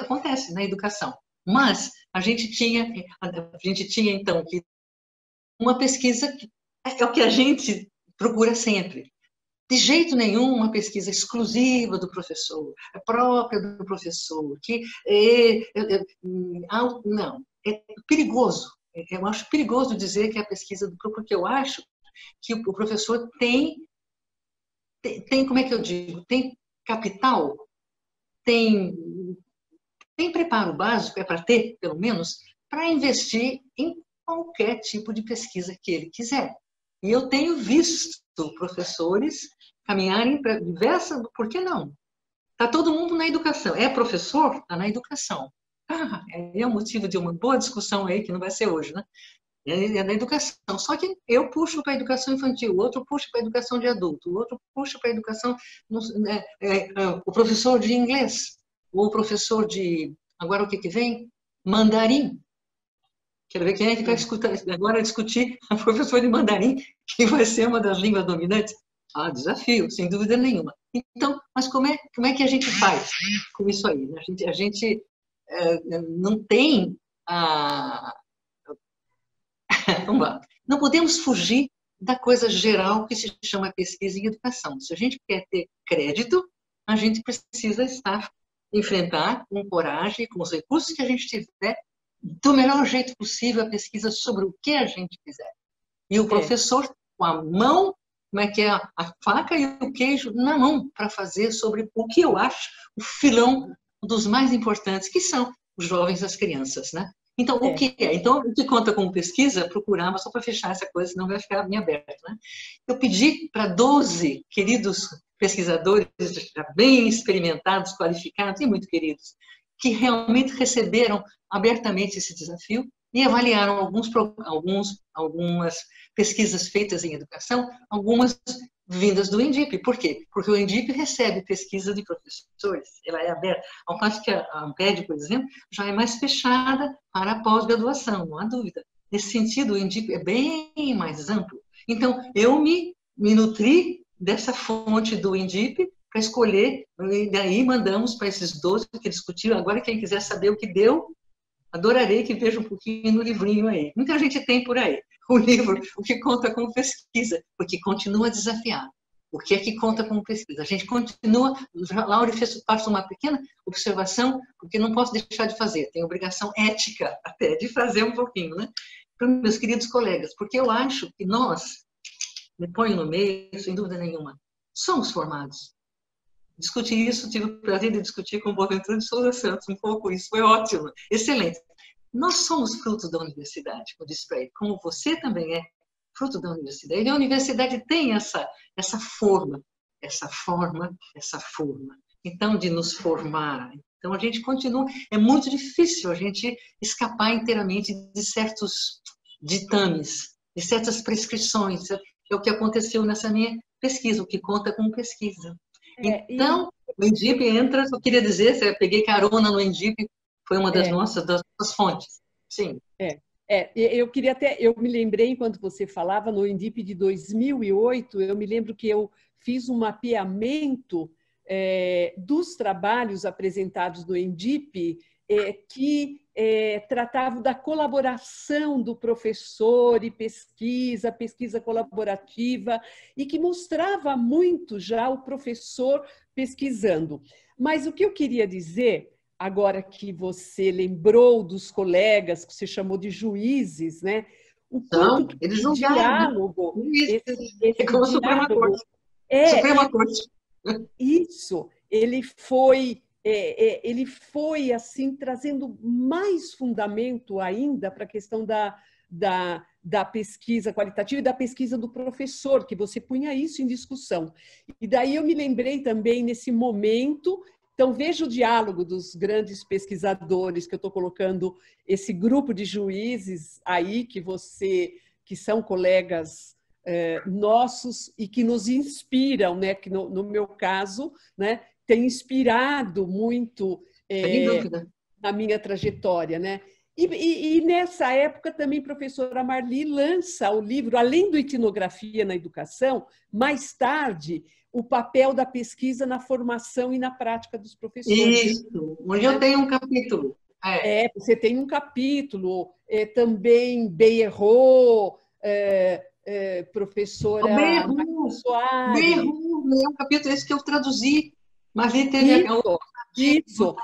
acontece na educação. Mas a gente tinha, a gente tinha então que uma pesquisa que é o que a gente procura sempre. De jeito nenhum uma pesquisa exclusiva do professor, própria do professor, que é, é, é, não, é perigoso. Eu acho perigoso dizer que é a pesquisa do porque eu acho que o professor tem, tem, como é que eu digo, tem capital, tem, tem preparo básico, é para ter, pelo menos, para investir em qualquer tipo de pesquisa que ele quiser. E eu tenho visto professores caminharem para diversas, por que não? Está todo mundo na educação. É professor? Está na educação. Ah, é um motivo de uma boa discussão aí, que não vai ser hoje, né? É, é da educação. Só que eu puxo para a educação infantil, o outro puxa para a educação de adulto, o outro puxa para a educação. É, é, é, o professor de inglês, ou o professor de. Agora o que, que vem? Mandarim. Quero ver quem é que vai escutar, agora discutir a professora de mandarim, que vai ser uma das línguas dominantes. Ah, desafio, sem dúvida nenhuma. Então, mas como é, como é que a gente faz com isso aí? A gente, a gente é, não tem a. Não podemos fugir da coisa geral que se chama pesquisa em educação. Se a gente quer ter crédito, a gente precisa estar enfrentar com coragem, com os recursos que a gente tiver, do melhor jeito possível a pesquisa sobre o que a gente quiser. E o é. professor, com a mão, como é que é a faca e o queijo na mão para fazer sobre o que eu acho o filão dos mais importantes, que são os jovens e as crianças, né? Então, é. o que é? Então, o que conta como pesquisa, procurava, só para fechar essa coisa, senão vai ficar bem aberto, né? Eu pedi para 12 queridos pesquisadores bem experimentados, qualificados e muito queridos, que realmente receberam abertamente esse desafio e avaliaram alguns, alguns, algumas pesquisas feitas em educação, algumas vindas do INDIP. Por quê? Porque o INDIP recebe pesquisa de professores, ela é aberta. Ao passo que a AMPED, por exemplo, já é mais fechada para a pós-graduação, não há dúvida. Nesse sentido, o INDIP é bem mais amplo. Então, eu me, me nutri dessa fonte do INDIP para escolher, e daí mandamos para esses 12 que discutiram. Agora, quem quiser saber o que deu, adorarei que veja um pouquinho no livrinho aí. Muita gente tem por aí o livro, o que conta como pesquisa, porque continua desafiado. O que é que conta como pesquisa? A gente continua. Laura fez parte uma pequena observação, porque não posso deixar de fazer, tenho obrigação ética até de fazer um pouquinho, né? Para meus queridos colegas, porque eu acho que nós, me ponho no meio, sem dúvida nenhuma, somos formados discutir isso, tive o prazer de discutir com o Boaventura de Souza Santos um pouco isso, foi ótimo, excelente. Nós somos fruto da universidade, como disse para ele, como você também é fruto da universidade. E a universidade tem essa, essa forma, essa forma, essa forma. Então, de nos formar. Então, a gente continua. É muito difícil a gente escapar inteiramente de certos ditames, de certas prescrições. É o que aconteceu nessa minha pesquisa, o que conta como pesquisa. É, então, e... o Endip entra, eu queria dizer, eu peguei carona no Endip, foi uma das é. nossas das nossas fontes. Sim. É. É, eu queria até, eu me lembrei enquanto você falava no Endip de 2008, eu me lembro que eu fiz um mapeamento é, dos trabalhos apresentados no Endip é, que é, tratavam da colaboração do professor e pesquisa, pesquisa colaborativa, e que mostrava muito já o professor pesquisando. Mas o que eu queria dizer, agora que você lembrou dos colegas, que você chamou de juízes, né? O Não, eles não diálogo, esse, esse é como diálogo, Suprema Corte. É, Suprema Corte. Isso, ele foi é, é, ele foi assim trazendo mais fundamento ainda para a questão da, da, da pesquisa qualitativa e da pesquisa do professor, que você punha isso em discussão. E daí eu me lembrei também nesse momento. Então, veja o diálogo dos grandes pesquisadores, que eu estou colocando esse grupo de juízes aí, que você, que são colegas é, nossos e que nos inspiram, né? Que no, no meu caso, né? tem inspirado muito é, na minha trajetória, né? E, e, e, nessa época também a professora Marli lança o livro, além do Etnografia na Educação, mais tarde, o papel da pesquisa na formação e na prática dos professores. Isso, onde eu tenho um capítulo. É, é você tem um capítulo, é, também Beierro, é, é, professora Beierro, Soares. Beierro, é um capítulo esse que eu traduzi mas ele teve isso,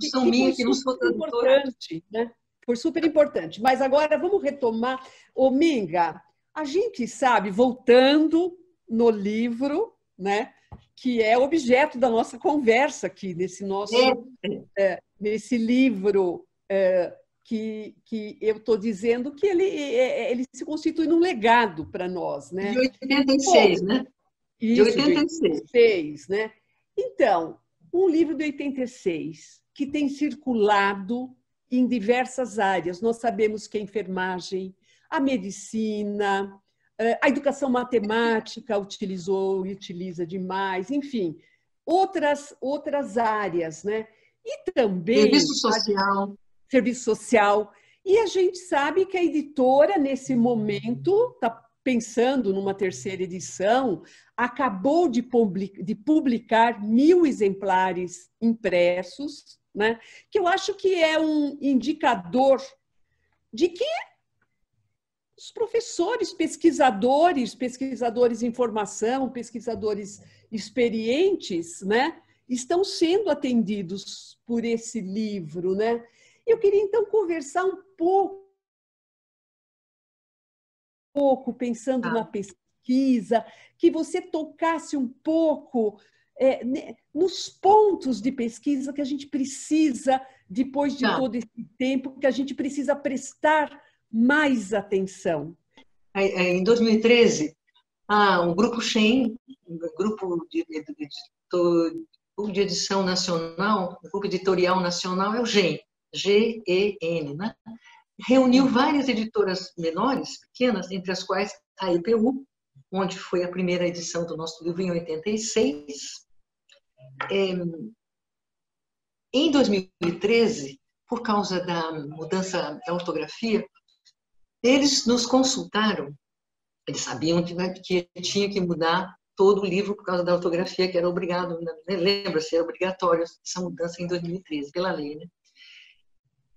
isso. Minha que não sou importante, né? Foi super importante. Mas agora vamos retomar. Ô, Minga, a gente sabe, voltando no livro, né? Que é objeto da nossa conversa aqui, nesse nosso é. É, nesse livro é, que, que eu estou dizendo que ele, é, é, ele se constitui num legado para nós. Né? De 86, Pô, né? De 86. De 86 né? Então, um livro de 86 que tem circulado em diversas áreas. Nós sabemos que a enfermagem, a medicina, a educação matemática utilizou e utiliza demais, enfim, outras, outras áreas, né? E também. Serviço social. Serviço social. E a gente sabe que a editora, nesse momento, está pensando numa terceira edição, acabou de, publicar mil exemplares impressos, né? que eu acho que é um indicador de que os professores, pesquisadores, pesquisadores em formação, pesquisadores experientes, né, estão sendo atendidos por esse livro, né? Eu queria então conversar um pouco, pouco pensando ah. na pesquisa, que você tocasse um pouco é, nos pontos de pesquisa que a gente precisa, depois de ah. todo esse tempo, que a gente precisa prestar mais atenção. Em 2013, ah, um grupo Shen, um grupo de, de edição nacional, um grupo editorial nacional é o GEN, G-E-N, né? reuniu várias editoras menores, pequenas, entre as quais a IPU, onde foi a primeira edição do nosso livro em 86. É, em 2013, por causa da mudança da ortografia, eles nos consultaram, eles sabiam que, né, que tinha que mudar todo o livro por causa da ortografia, que era obrigado, né? lembra-se, era obrigatório essa mudança em 2013, pela lei, né?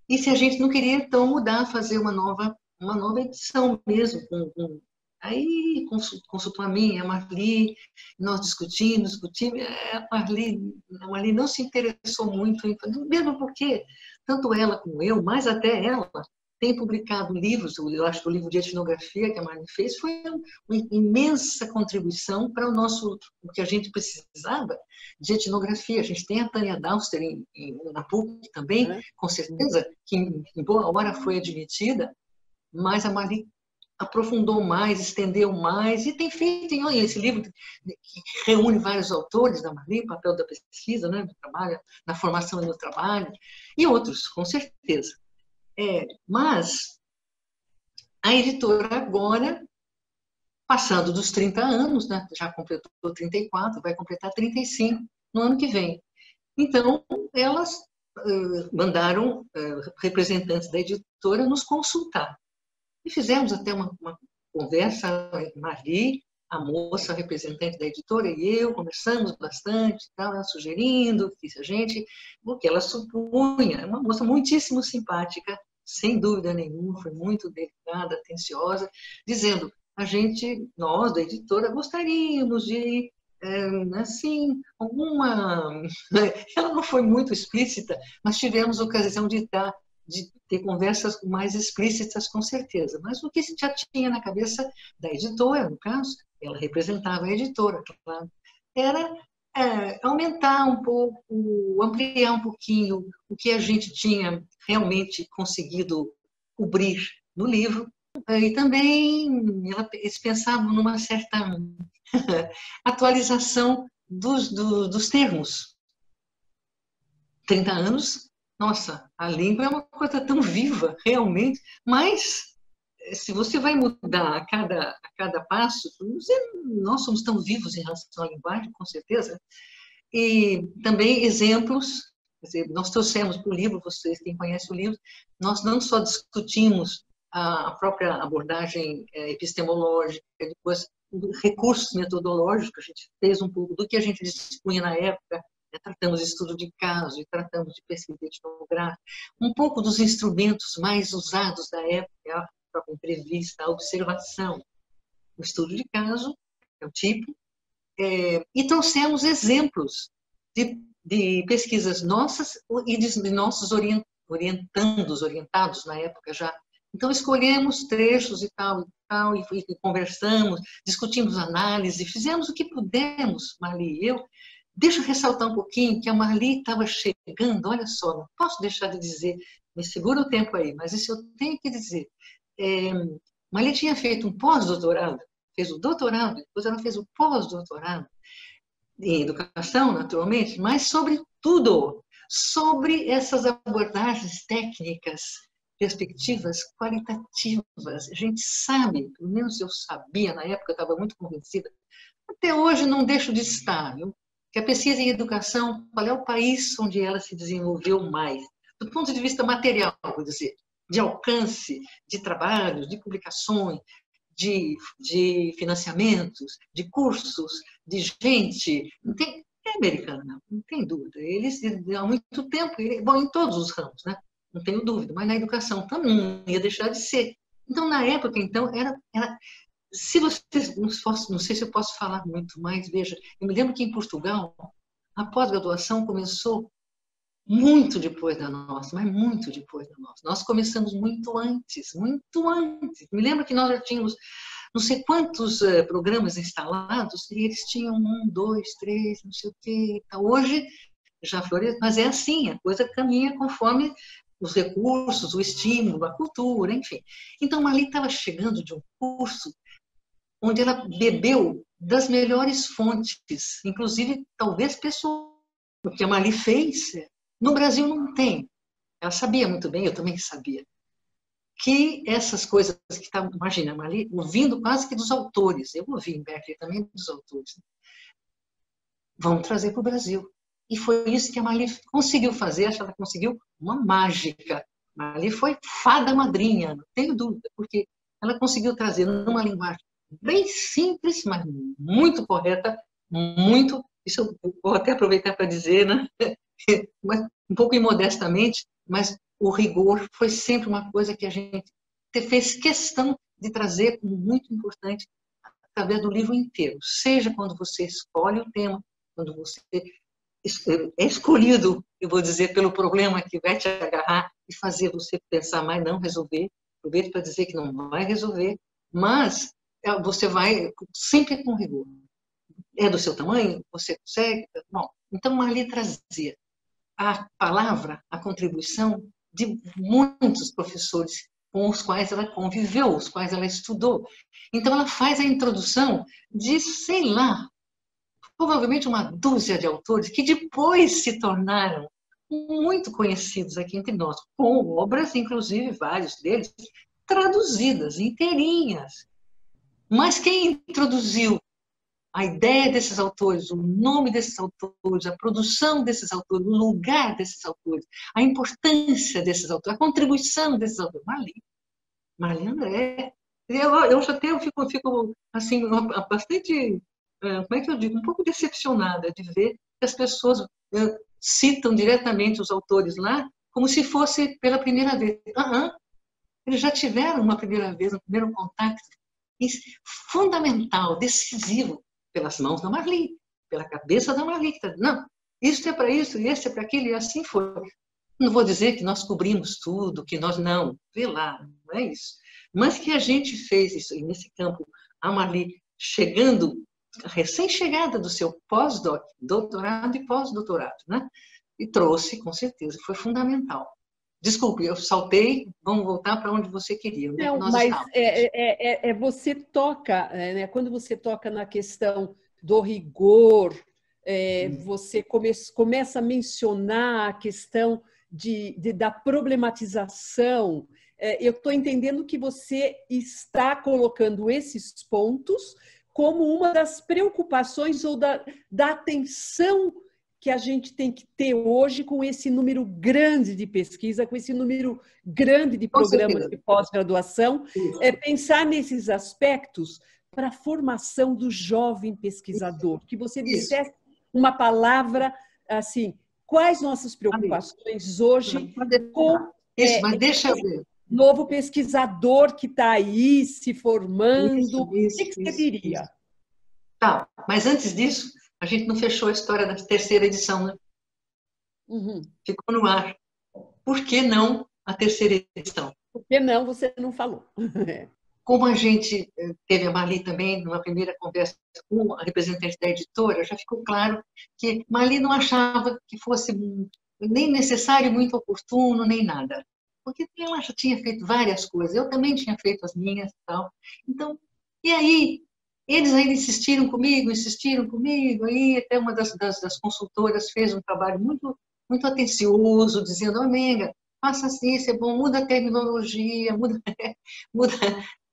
E se a gente não queria, então, mudar, fazer uma nova, uma nova edição mesmo. Com, com... Aí consultou a mim, a Marli, nós discutimos, discutimos. A Marli, a Marli não se interessou muito, mesmo porque tanto ela como eu, mais até ela, tem publicado livros, eu acho que o livro de etnografia que a Marli fez foi uma imensa contribuição para o nosso, o que a gente precisava de etnografia. A gente tem a Tânia Dauster em, em, na PUC também, é. com certeza, que em boa hora foi admitida, mas a Marli aprofundou mais, estendeu mais e tem feito esse livro que reúne vários autores da Marli, papel da pesquisa, né, do trabalho, na formação e no trabalho, e outros, com certeza. É, mas a editora agora, passando dos 30 anos, né, já completou 34, vai completar 35 no ano que vem. Então, elas uh, mandaram uh, representantes da editora nos consultar. E fizemos até uma, uma conversa, Mari, a moça representante da editora e eu conversamos bastante, ela sugerindo que a gente, o que ela supunha, é uma moça muitíssimo simpática, sem dúvida nenhuma, foi muito delicada, atenciosa, dizendo, a gente, nós da editora, gostaríamos de, é, assim, alguma... Ela não foi muito explícita, mas tivemos ocasião de estar de ter conversas mais explícitas, com certeza. Mas o que já tinha na cabeça da editora, no caso, ela representava a editora, claro, era é, aumentar um pouco, ampliar um pouquinho o que a gente tinha realmente conseguido cobrir no livro. E também eles pensavam numa certa atualização dos, do, dos termos. 30 anos nossa, a língua é uma coisa tão viva, realmente, mas eh, se você vai mudar a cada, a cada passo, nós somos tão vivos em relação à linguagem, com certeza. E também exemplos, dizer, nós trouxemos para o livro, vocês, quem conhece o livro, nós não só discutimos a própria abordagem eh, epistemológica, depois recursos metodológicos, a gente fez um pouco do que a gente dispunha na época, né, tratamos de estudo de caso e tratamos de pesquisa etnográfica, um pouco dos instrumentos mais usados da época, a própria entrevista, a observação, o estudo de caso, é o tipo, é, e trouxemos exemplos de, de, pesquisas nossas e de, de nossos orientandos, orientados na época já. Então, escolhemos trechos e tal, e tal, e, conversamos, discutimos análise, fizemos o que pudemos, Marli e eu, Deixa eu ressaltar um pouquinho que a Marli estava chegando, olha só, não posso deixar de dizer, me segura o tempo aí, mas isso eu tenho que dizer. É, Marli tinha feito um pós-doutorado, fez o doutorado, depois ela fez o pós-doutorado em educação, naturalmente, mas sobre tudo, sobre essas abordagens técnicas perspectivas qualitativas. A gente sabe, pelo menos eu sabia na época, eu estava muito convencida, até hoje não deixo de estar, viu? Que a pesquisa em educação, qual é o país onde ela se desenvolveu mais? Do ponto de vista material, vou dizer, de alcance, de trabalhos, de publicações, de, de financiamentos, de cursos, de gente. Não tem, é americana, não tem dúvida. Eles, há muito tempo, bom, em todos os ramos, né? não tenho dúvida, mas na educação também ia deixar de ser. Então, na época, então, era, era se vocês, não, sei se eu posso falar muito, mas veja, eu me lembro que em Portugal, a pós-graduação começou muito depois da nossa, mas muito depois da nossa. Nós começamos muito antes, muito antes. Me lembro que nós já tínhamos não sei quantos uh, programas instalados e eles tinham um, dois, três, não sei o. Então, hoje já floresceu, mas é assim, a coisa caminha conforme os recursos, o estímulo, a cultura, enfim. Então, ali estava chegando de um curso onde ela bebeu das melhores fontes, inclusive talvez pessoas, o que a Mali fez, no Brasil não tem. Ela sabia muito bem, eu também sabia, que essas coisas que estavam, imagina, Mali, ouvindo quase que dos autores, eu ouvi em Berkeley também dos autores, vão trazer para o Brasil. E foi isso que a Mali conseguiu fazer, acho que ela conseguiu uma mágica. Mali foi fada madrinha, não tenho dúvida, porque ela conseguiu trazer numa linguagem bem simples, mas muito correta, muito. Isso eu vou até aproveitar para dizer, né? um pouco imodestamente, mas o rigor foi sempre uma coisa que a gente fez questão de trazer como muito importante através do livro inteiro. Seja quando você escolhe o tema, quando você é escolhido, eu vou dizer, pelo problema que vai te agarrar e fazer você pensar mais, não resolver. Aproveito para dizer que não vai resolver, mas você vai sempre com rigor. É do seu tamanho? Você consegue? Bom, então Marli trazia a palavra, a contribuição de muitos professores com os quais ela conviveu, os quais ela estudou. Então ela faz a introdução de, sei lá, provavelmente uma dúzia de autores que depois se tornaram muito conhecidos aqui entre nós, com obras, inclusive vários deles, traduzidas inteirinhas mas quem introduziu a ideia desses autores, o nome desses autores, a produção desses autores, o lugar desses autores, a importância desses autores, a contribuição desses autores? Marli. Marli André. Eu, eu já tenho, fico, fico assim, bastante, é, como é que eu digo, um pouco decepcionada de ver que as pessoas é, citam diretamente os autores lá como se fosse pela primeira vez. Uhum. Eles já tiveram uma primeira vez, um primeiro contato fundamental, decisivo, pelas mãos da Marli, pela cabeça da Marli, está não, isso é para isso, e esse é para aquilo, e assim foi. Não vou dizer que nós cobrimos tudo, que nós não, vê lá, não é isso. Mas que a gente fez isso, e nesse campo, a Marli chegando, recém-chegada do seu pós-doc, doutorado e pós-doutorado, né? E trouxe, com certeza, foi fundamental. Desculpe, eu saltei, vamos voltar para onde você queria. Não, mas é, é, é, é, você toca, é, né, quando você toca na questão do rigor, é, hum. você come, começa a mencionar a questão de, de da problematização. É, eu estou entendendo que você está colocando esses pontos como uma das preocupações ou da, da atenção que a gente tem que ter hoje com esse número grande de pesquisa, com esse número grande de programas de pós-graduação, é pensar nesses aspectos para a formação do jovem pesquisador. Que você dissesse uma palavra assim, quais nossas preocupações hoje com isso, é, mas deixa eu ver. novo pesquisador que está aí se formando? Isso, isso, o que você diria? Tá, mas antes disso, a gente não fechou a história da terceira edição, né? Uhum. Ficou no ar. Por que não a terceira edição? Por que não você não falou? Como a gente eh, teve a Marli também, numa primeira conversa com a representante da editora, já ficou claro que Marli não achava que fosse nem necessário, muito oportuno, nem nada. Porque ela já tinha feito várias coisas, eu também tinha feito as minhas e tal. Então, e aí, eles ainda insistiram comigo, insistiram comigo, aí até uma das, das, das consultoras fez um trabalho muito, muito atencioso, dizendo, Amenga, faça assim, isso é bom, muda a terminologia, muda, muda,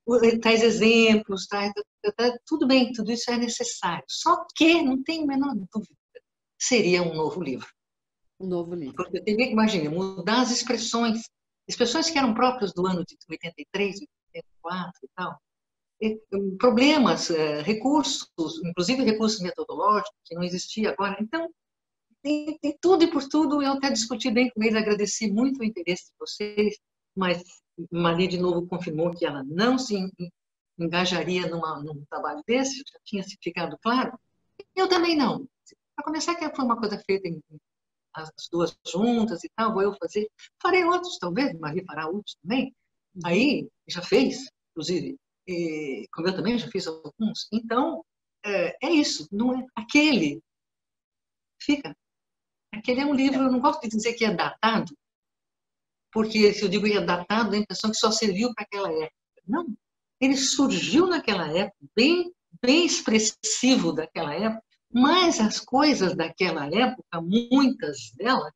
muda traz exemplos, traz, tudo bem, tudo isso é necessário. Só que, não tenho a menor dúvida, seria um novo livro. Um novo livro. Porque eu teria que, imagina, mudar as expressões, expressões que eram próprias do ano de 83, 84 e tal, problemas, é, recursos, inclusive recursos metodológicos, que não existia agora. Então, tem, tem, tudo e por tudo, eu até discuti bem com ele, agradeci muito o interesse de vocês, mas Maria de novo confirmou que ela não se engajaria numa, num trabalho desse, já tinha se ficado claro. Eu também não. Para começar, que foi uma coisa feita em, as duas juntas e tal, vou eu fazer. Farei outros, talvez, Maria fará outros também. Aí, já fez, inclusive, e, como eu também já fiz alguns. Então, é, é, isso, não é aquele. Fica. Aquele é um livro, eu não gosto de dizer que é datado, porque se eu digo que é datado, dá a impressão que só serviu para aquela época. Não. Ele surgiu naquela época, bem, bem expressivo daquela época, mas as coisas daquela época, muitas delas,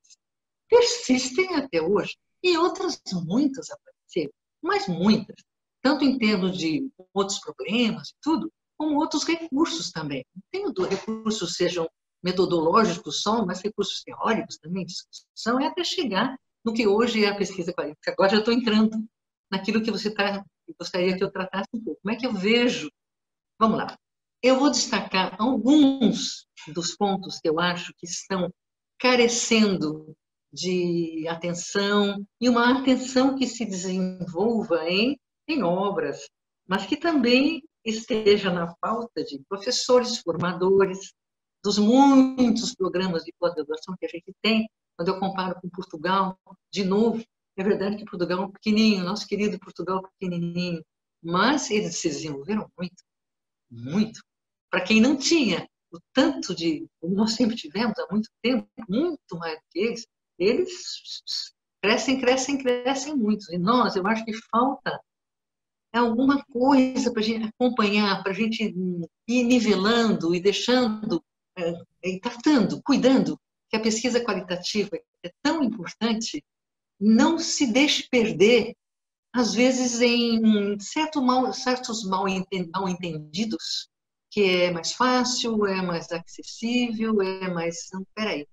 persistem até hoje. E outras muitas apareceram, mas muitas tanto em termos de outros problemas e tudo, como outros recursos também. Não tenho recursos sejam metodológicos só, mas recursos teóricos também, discussão, é até chegar no que hoje é a pesquisa qualitativa. Agora já estou entrando naquilo que você tá, gostaria que eu tratasse um pouco. Como é que eu vejo? Vamos lá. Eu vou destacar alguns dos pontos que eu acho que estão carecendo de atenção e uma atenção que se desenvolva em em obras, mas que também esteja na pauta de professores, formadores, dos muitos programas de pós-graduação que a gente tem. Quando eu comparo com Portugal, de novo, é verdade que Portugal é um pequenininho, nosso querido Portugal é pequenininho, mas eles se desenvolveram muito, muito. Para quem não tinha o tanto de, como nós sempre tivemos há muito tempo, muito mais do que eles, eles crescem, crescem, crescem muito. E nós, eu acho que falta é alguma coisa para a gente acompanhar, para a gente ir nivelando e deixando, é, e tratando, cuidando, que a pesquisa qualitativa é tão importante, não se deixe perder, às vezes, em certo mal, certos mal entendidos, que é mais fácil, é mais acessível, é mais. Não, peraí.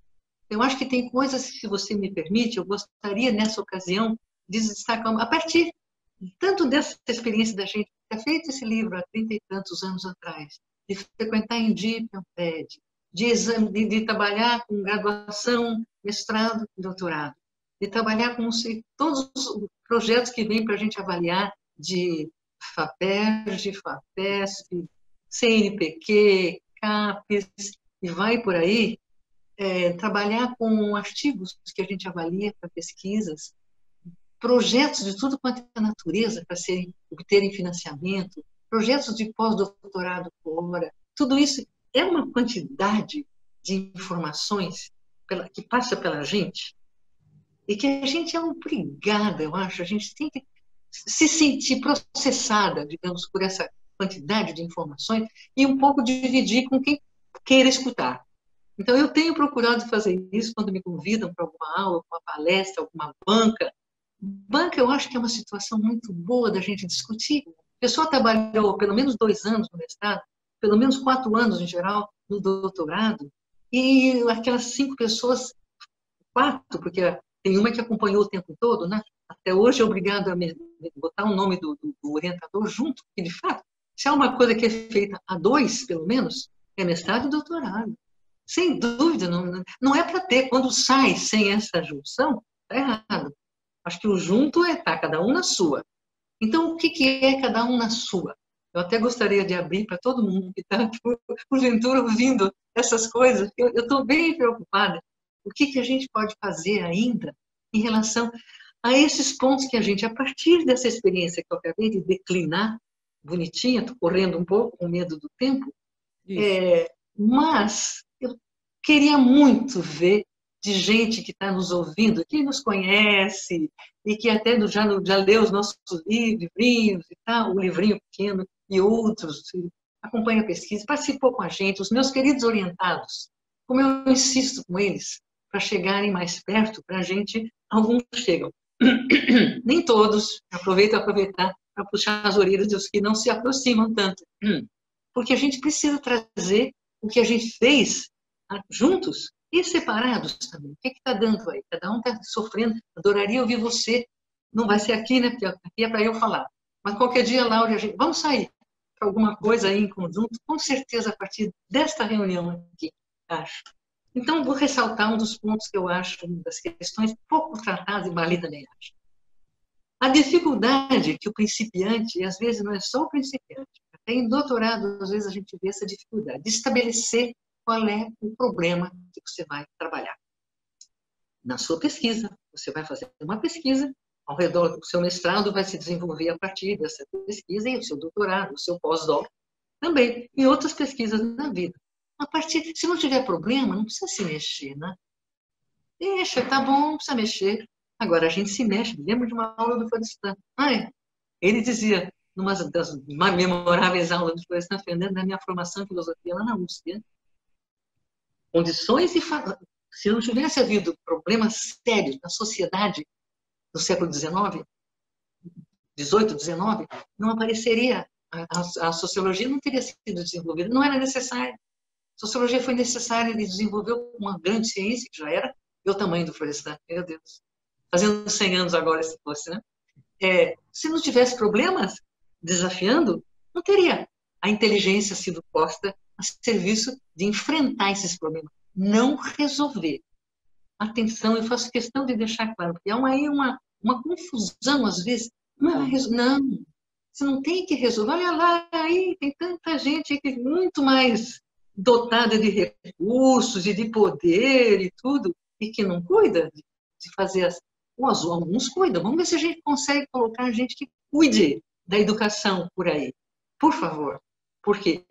Eu acho que tem coisas se você me permite, eu gostaria, nessa ocasião, de destacar a partir tanto dessa experiência da gente ter feito esse livro há trinta e tantos anos atrás, de frequentar em DIP, TED, de, exame, de, de, trabalhar com graduação, mestrado doutorado, de trabalhar com todos os projetos que vêm para a gente avaliar de FAPERJ, FAPESP, CNPq, CAPES, e vai por aí, é, trabalhar com artigos que a gente avalia para pesquisas, projetos de tudo quanto é natureza para serem, obterem financiamento, projetos de pós-doutorado fora, tudo isso é uma quantidade de informações pela, que passa pela gente e que a gente é obrigada, eu acho, a gente tem que se sentir processada, digamos, por essa quantidade de informações e um pouco dividir com quem queira escutar. Então, eu tenho procurado fazer isso quando me convidam para alguma aula, alguma palestra, alguma banca, Banca, eu acho que é uma situação muito boa da gente discutir. A pessoa trabalhou pelo menos dois anos no mestrado, pelo menos quatro anos em geral no doutorado, e aquelas cinco pessoas, quatro, porque tem uma que acompanhou o tempo todo, né? Até hoje é obrigado a botar o nome do, do, do orientador junto, porque de fato, se há uma coisa que é feita a dois, pelo menos, é mestrado e doutorado. Sem dúvida, não, não é para ter. Quando sai sem essa junção, está errado. Acho que o junto é estar tá, cada um na sua. Então, o que, que é cada um na sua? Eu até gostaria de abrir para todo mundo que está, porventura, ouvindo essas coisas. Eu estou bem preocupada. O que, que a gente pode fazer ainda em relação a esses pontos que a gente, a partir dessa experiência que eu acabei de declinar, bonitinha, estou correndo um pouco com medo do tempo, é, mas eu queria muito ver de gente que está nos ouvindo, que nos conhece e que até já, já leu os nossos livrinhos e tal, o livrinho pequeno e outros, acompanha a pesquisa, participou com a gente, os meus queridos orientados, como eu insisto com eles, para chegarem mais perto, para a gente, alguns chegam. nem todos, aproveito aproveitar para puxar as orelhas dos que não se aproximam tanto, porque a gente precisa trazer o que a gente fez juntos e separados também. O que está dando aí? Cada um está sofrendo. Adoraria ouvir você. Não vai ser aqui, né? Porque aqui é para eu falar. Mas qualquer dia, Laura, gente... vamos sair para alguma coisa aí em conjunto, com certeza a partir desta reunião aqui, acho. Então, vou ressaltar um dos pontos que eu acho, das questões pouco tratadas, e Bali também. A dificuldade que o principiante, e às vezes não é só o principiante, até em doutorado, às vezes a gente vê essa dificuldade, de estabelecer qual é o problema que você vai trabalhar. Na sua pesquisa, você vai fazer uma pesquisa, ao redor do seu mestrado vai se desenvolver a partir dessa pesquisa, e o seu doutorado, o seu pós-doc também, e outras pesquisas na vida. A partir, se não tiver problema, não precisa se mexer, né? Deixa, tá bom, não precisa mexer. Agora, a gente se mexe. Lembro de uma aula do Florestan. Ai, ele dizia, numa das memoráveis aulas do Florestan Fernandes, na minha formação em filosofia lá na USP? Condições e se não tivesse havido problemas sérios na sociedade do século XIX, 18, 19, não apareceria a, a, sociologia não teria sido desenvolvida, não era necessária. A sociologia foi necessária, ele desenvolveu uma grande ciência, que já era, o tamanho do Florestan, meu Deus. Fazendo 100 anos agora, se fosse, né? É, se não tivesse problemas desafiando, não teria a inteligência sido posta a serviço de enfrentar esses problemas, não resolver. Atenção, eu faço questão de deixar claro, porque há aí uma, uma confusão, às vezes. Não, é não, você não tem que resolver. Olha lá, aí tem tanta gente que é muito mais dotada de recursos e de poder e tudo, e que não cuida de fazer as. Alguns cuidam. Vamos ver se a gente consegue colocar gente que cuide da educação por aí. Por favor. Porque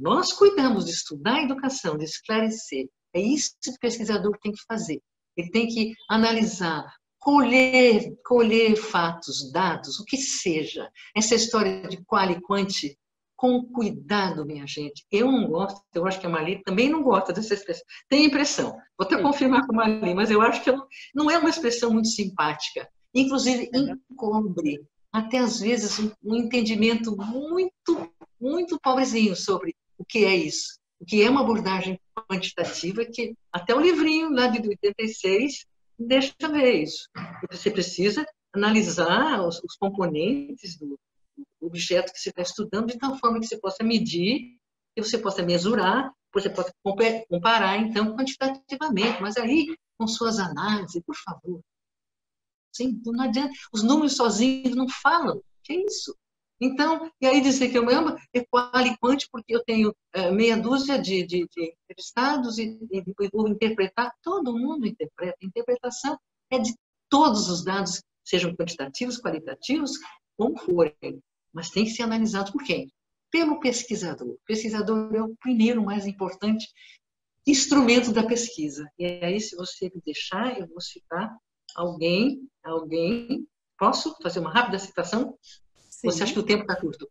nós cuidamos de estudar a educação, de esclarecer. É isso que o pesquisador tem que fazer. Ele tem que analisar, colher, colher fatos, dados, o que seja. Essa história de qual e quanti, com cuidado, minha gente. Eu não gosto, eu acho que a Mali também não gosta dessa expressão. Tem impressão. Vou até confirmar com a Mali, mas eu acho que não é uma expressão muito simpática. Inclusive, encobre até às vezes um entendimento muito muito pobrezinho sobre o que é isso, o que é uma abordagem quantitativa, que até o livrinho lá de 86 deixa ver isso. Você precisa analisar os, os componentes do, objeto que você está estudando de tal forma que você possa medir, que você possa mesurar, você possa comparar, então, quantitativamente, mas aí com suas análises, por favor. Sim, não adianta. Os números sozinhos não falam. Que é isso? Então, e aí dizer que eu amo é qualiquante porque eu tenho é, meia dúzia de, de, de entrevistados e, e, vou interpretar, todo mundo interpreta. A interpretação é de todos os dados, sejam quantitativos, qualitativos, como forem, mas tem que ser analisado por quem? Pelo pesquisador. O pesquisador é o primeiro, mais importante instrumento da pesquisa. E aí, se você me deixar, eu vou citar alguém, alguém, posso fazer uma rápida citação? Sim. Você acha que o tempo está curto?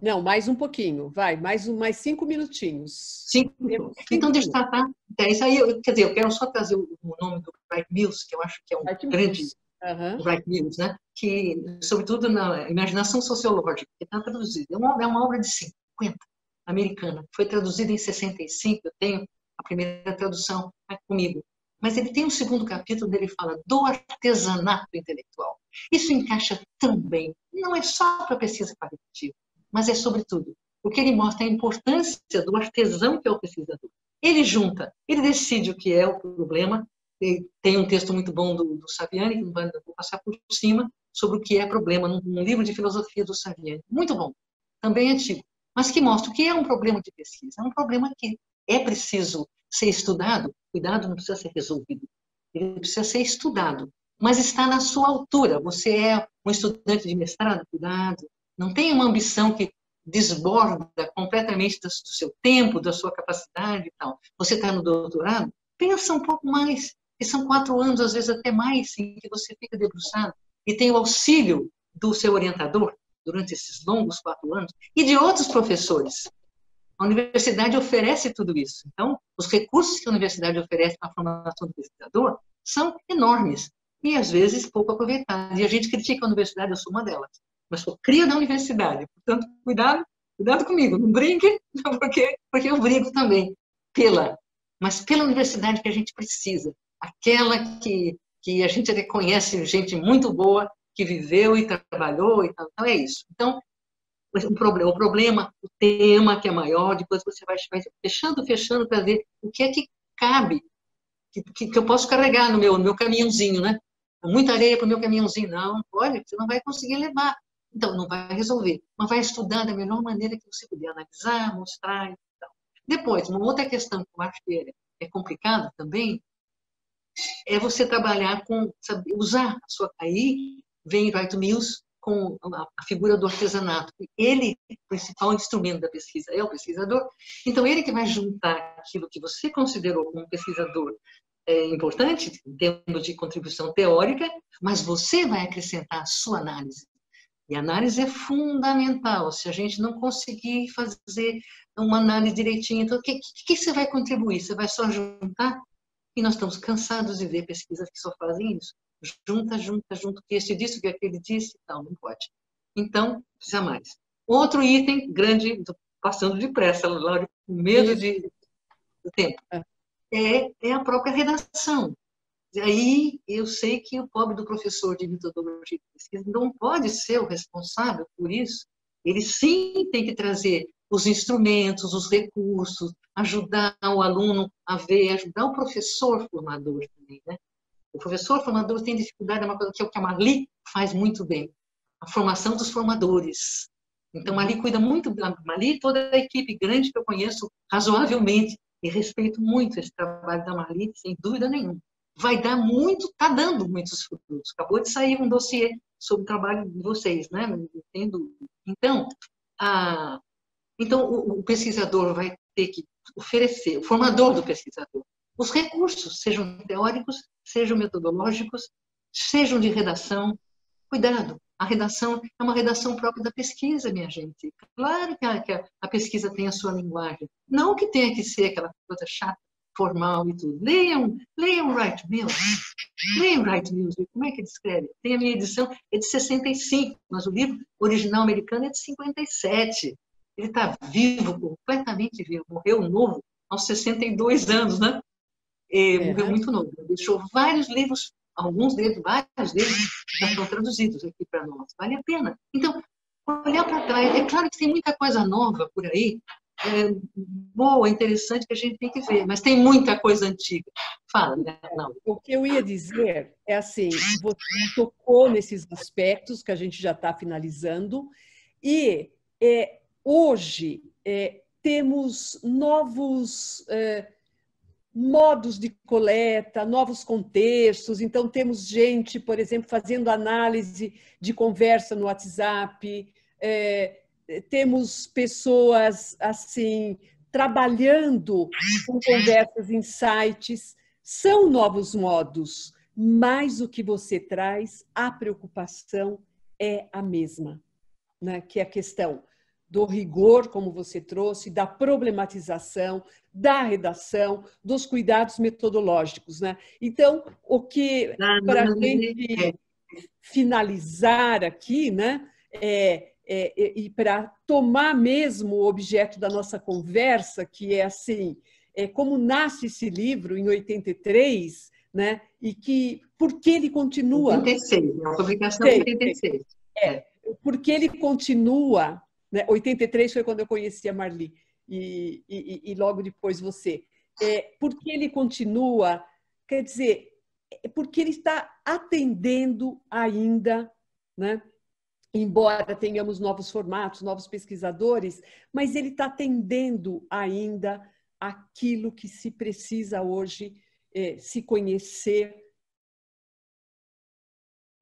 Não, mais um pouquinho, vai, mais, um, mais cinco minutinhos. Cinco, minutos. Então, deixa eu tratar. É, isso aí, eu, quer dizer, eu quero só trazer o, o nome do Wright Mills, que eu acho que é um Wright grande. Uhum. Wright Mills, né? Que, sobretudo na imaginação sociológica, que está traduzido. É uma, é uma obra de 50, americana. Foi traduzida em 65, eu tenho a primeira tradução aqui comigo. Mas ele tem um segundo capítulo onde ele fala do artesanato intelectual. Isso encaixa também, não é só para pesquisa qualitativa, mas é sobretudo, porque ele mostra a importância do artesão que é o pesquisador. Ele junta, ele decide o que é o problema. Tem um texto muito bom do, do Saviani, que vou passar por cima, sobre o que é problema, num, num livro de filosofia do Saviani. Muito bom, também antigo, mas que mostra o que é um problema de pesquisa. É um problema que é preciso ser estudado, cuidado não precisa ser resolvido. Ele precisa ser estudado, mas está na sua altura. Você é um estudante de mestrado, cuidado. Não tem uma ambição que desborda completamente do seu tempo, da sua capacidade e tal. Você está no doutorado, pensa um pouco mais, que são quatro anos, às vezes até mais, em que você fica debruçado e tem o auxílio do seu orientador durante esses longos quatro anos e de outros professores a universidade oferece tudo isso. Então, os recursos que a universidade oferece para a formação do pesquisador são enormes. E às vezes pouco aproveitada. E a gente critica a universidade, eu sou uma delas, mas sou cria da universidade. Portanto, cuidado, cuidado comigo, não brinque, porque, porque eu brinco também pela, mas pela universidade que a gente precisa, aquela que, que a gente reconhece gente muito boa, que viveu e trabalhou e tal. Então é isso. Então, o problema, o problema, o tema que é maior, depois você vai, fechando, fechando para ver o que é que cabe, que, que eu posso carregar no meu, no meu caminhãozinho, né? Muita areia para o meu caminhãozinho. Não, olha, você não vai conseguir levar. Então, não vai resolver. Mas vai estudar da melhor maneira que você puder analisar, mostrar e tal. Depois, uma outra questão que eu acho que é, é complicada também é você trabalhar com, saber, usar a sua. Aí vem Wright Mills com a figura do artesanato. Ele, o principal instrumento da pesquisa, é o pesquisador. Então, ele que vai juntar aquilo que você considerou como pesquisador é, importante, em termos de contribuição teórica, mas você vai acrescentar a sua análise. E a análise é fundamental. Se a gente não conseguir fazer uma análise direitinha, então, o que, que, você vai contribuir? Você vai só juntar? E nós estamos cansados de ver pesquisas que só fazem isso junta, junta, junta, que esse disse, que aquele disse, não, não pode. Então, precisa mais. Outro item grande, passando depressa, Laura, com medo de, do tempo, é. é, a própria redação. Aí eu sei que o pobre do professor de metodologia de pesquisa não pode ser o responsável por isso. Ele sim tem que trazer os instrumentos, os recursos, ajudar o aluno a ver, ajudar o professor formador também, né? O professor formador tem dificuldade, é uma coisa que é o que a Marli faz muito bem, a formação dos formadores. Então, a Marli cuida muito, a Marli toda a equipe grande que eu conheço razoavelmente, e respeito muito esse trabalho da Marli, sem dúvida nenhuma. Vai dar muito, está dando muitos frutos. Acabou de sair um dossiê sobre o trabalho de vocês, né? Entendo. Então, a, então o, o pesquisador vai ter que oferecer, o formador do pesquisador, os recursos, sejam teóricos, sejam metodológicos, sejam de redação. Cuidado, a redação é uma redação própria da pesquisa, minha gente. Claro que a, que a pesquisa tem a sua linguagem. Não que tenha que ser aquela coisa chata, formal e tudo. Leiam, leiam Wright Mills. Leiam Wright Mills, como é que ele escreve? Tem a minha edição, é de 65, mas o livro original americano é de 57. Ele está vivo, completamente vivo. Morreu novo, aos 62 anos, né? é, morreu muito novo. Deixou vários livros, alguns deles, vários deles já estão traduzidos aqui para nós. Vale a pena. Então, olhar para trás, é claro que tem muita coisa nova por aí, é, boa, interessante que a gente tem que ver, mas tem muita coisa antiga. Fala, né? Não. O que eu ia dizer é assim: você tocou nesses aspectos que a gente já está finalizando, e é, hoje é, temos novos. É, modos de coleta, novos contextos. Então, temos gente, por exemplo, fazendo análise de conversa no WhatsApp, é, temos pessoas assim trabalhando com conversas em sites. São novos modos, mas o que você traz, a preocupação é a mesma, né? que é a questão do rigor, como você trouxe, da problematização, da redação, dos cuidados metodológicos. Né? Então, o que, para a gente finalizar aqui, né, é, é, é e para tomar mesmo o objeto da nossa conversa, que é assim, é como nasce esse livro em 83, né, e que, por que ele continua... 86, a publicação é 86. É, porque ele continua né? 83 foi quando eu conheci a Marli e, e, e logo depois você. É, porque ele continua, quer dizer, é porque ele está atendendo ainda, né? embora tenhamos novos formatos, novos pesquisadores, mas ele está atendendo ainda aquilo que se precisa hoje é, se conhecer.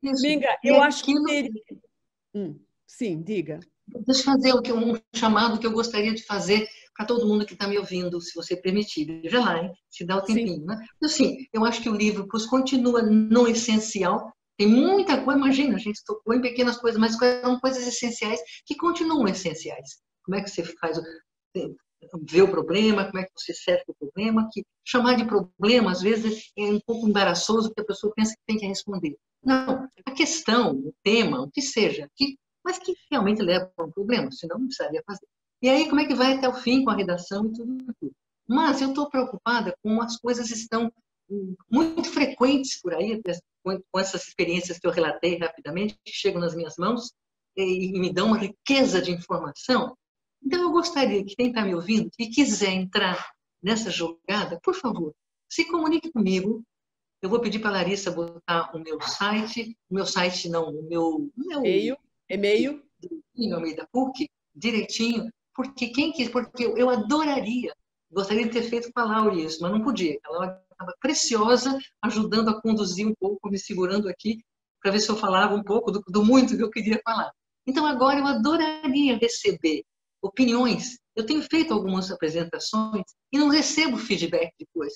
Isso. Minga, eu acho que. Ele... Hum, sim, diga. Deixa eu fazer um chamado que eu gostaria de fazer para todo mundo que está me ouvindo, se você permitir. Veja lá, hein? se dá o tempinho. Sim. Né? Assim, eu acho que o livro pois, continua no essencial. Tem muita coisa, imagina, a gente tocou em pequenas coisas, mas são coisas essenciais que continuam essenciais. Como é que você faz? vê o problema, como é que você cerca o problema, que chamar de problema, às vezes, é um pouco embaraçoso, porque a pessoa pensa que tem que responder. Não, a questão, o tema, o que seja, que, mas que realmente leva a um problema, senão não precisaria fazer. E aí, como é que vai até o fim com a redação e tudo, tudo. Mas eu estou preocupada com as coisas estão muito frequentes por aí, com essas experiências que eu relatei rapidamente, que chegam nas minhas mãos e me dão uma riqueza de informação. Então, eu gostaria que quem está me ouvindo e quiser entrar nessa jogada, por favor, se comunique comigo. Eu vou pedir para a Larissa botar o meu site, o meu site não, o meu... E-mail, e-mail. E-mail da PUC, direitinho, porque quem quis, porque eu adoraria, gostaria de ter feito com a Laura isso, mas não podia. Ela estava preciosa, ajudando a conduzir um pouco, me segurando aqui, para ver se eu falava um pouco do, do muito que eu queria falar. Então, agora eu adoraria receber opiniões. Eu tenho feito algumas apresentações e não recebo feedback depois.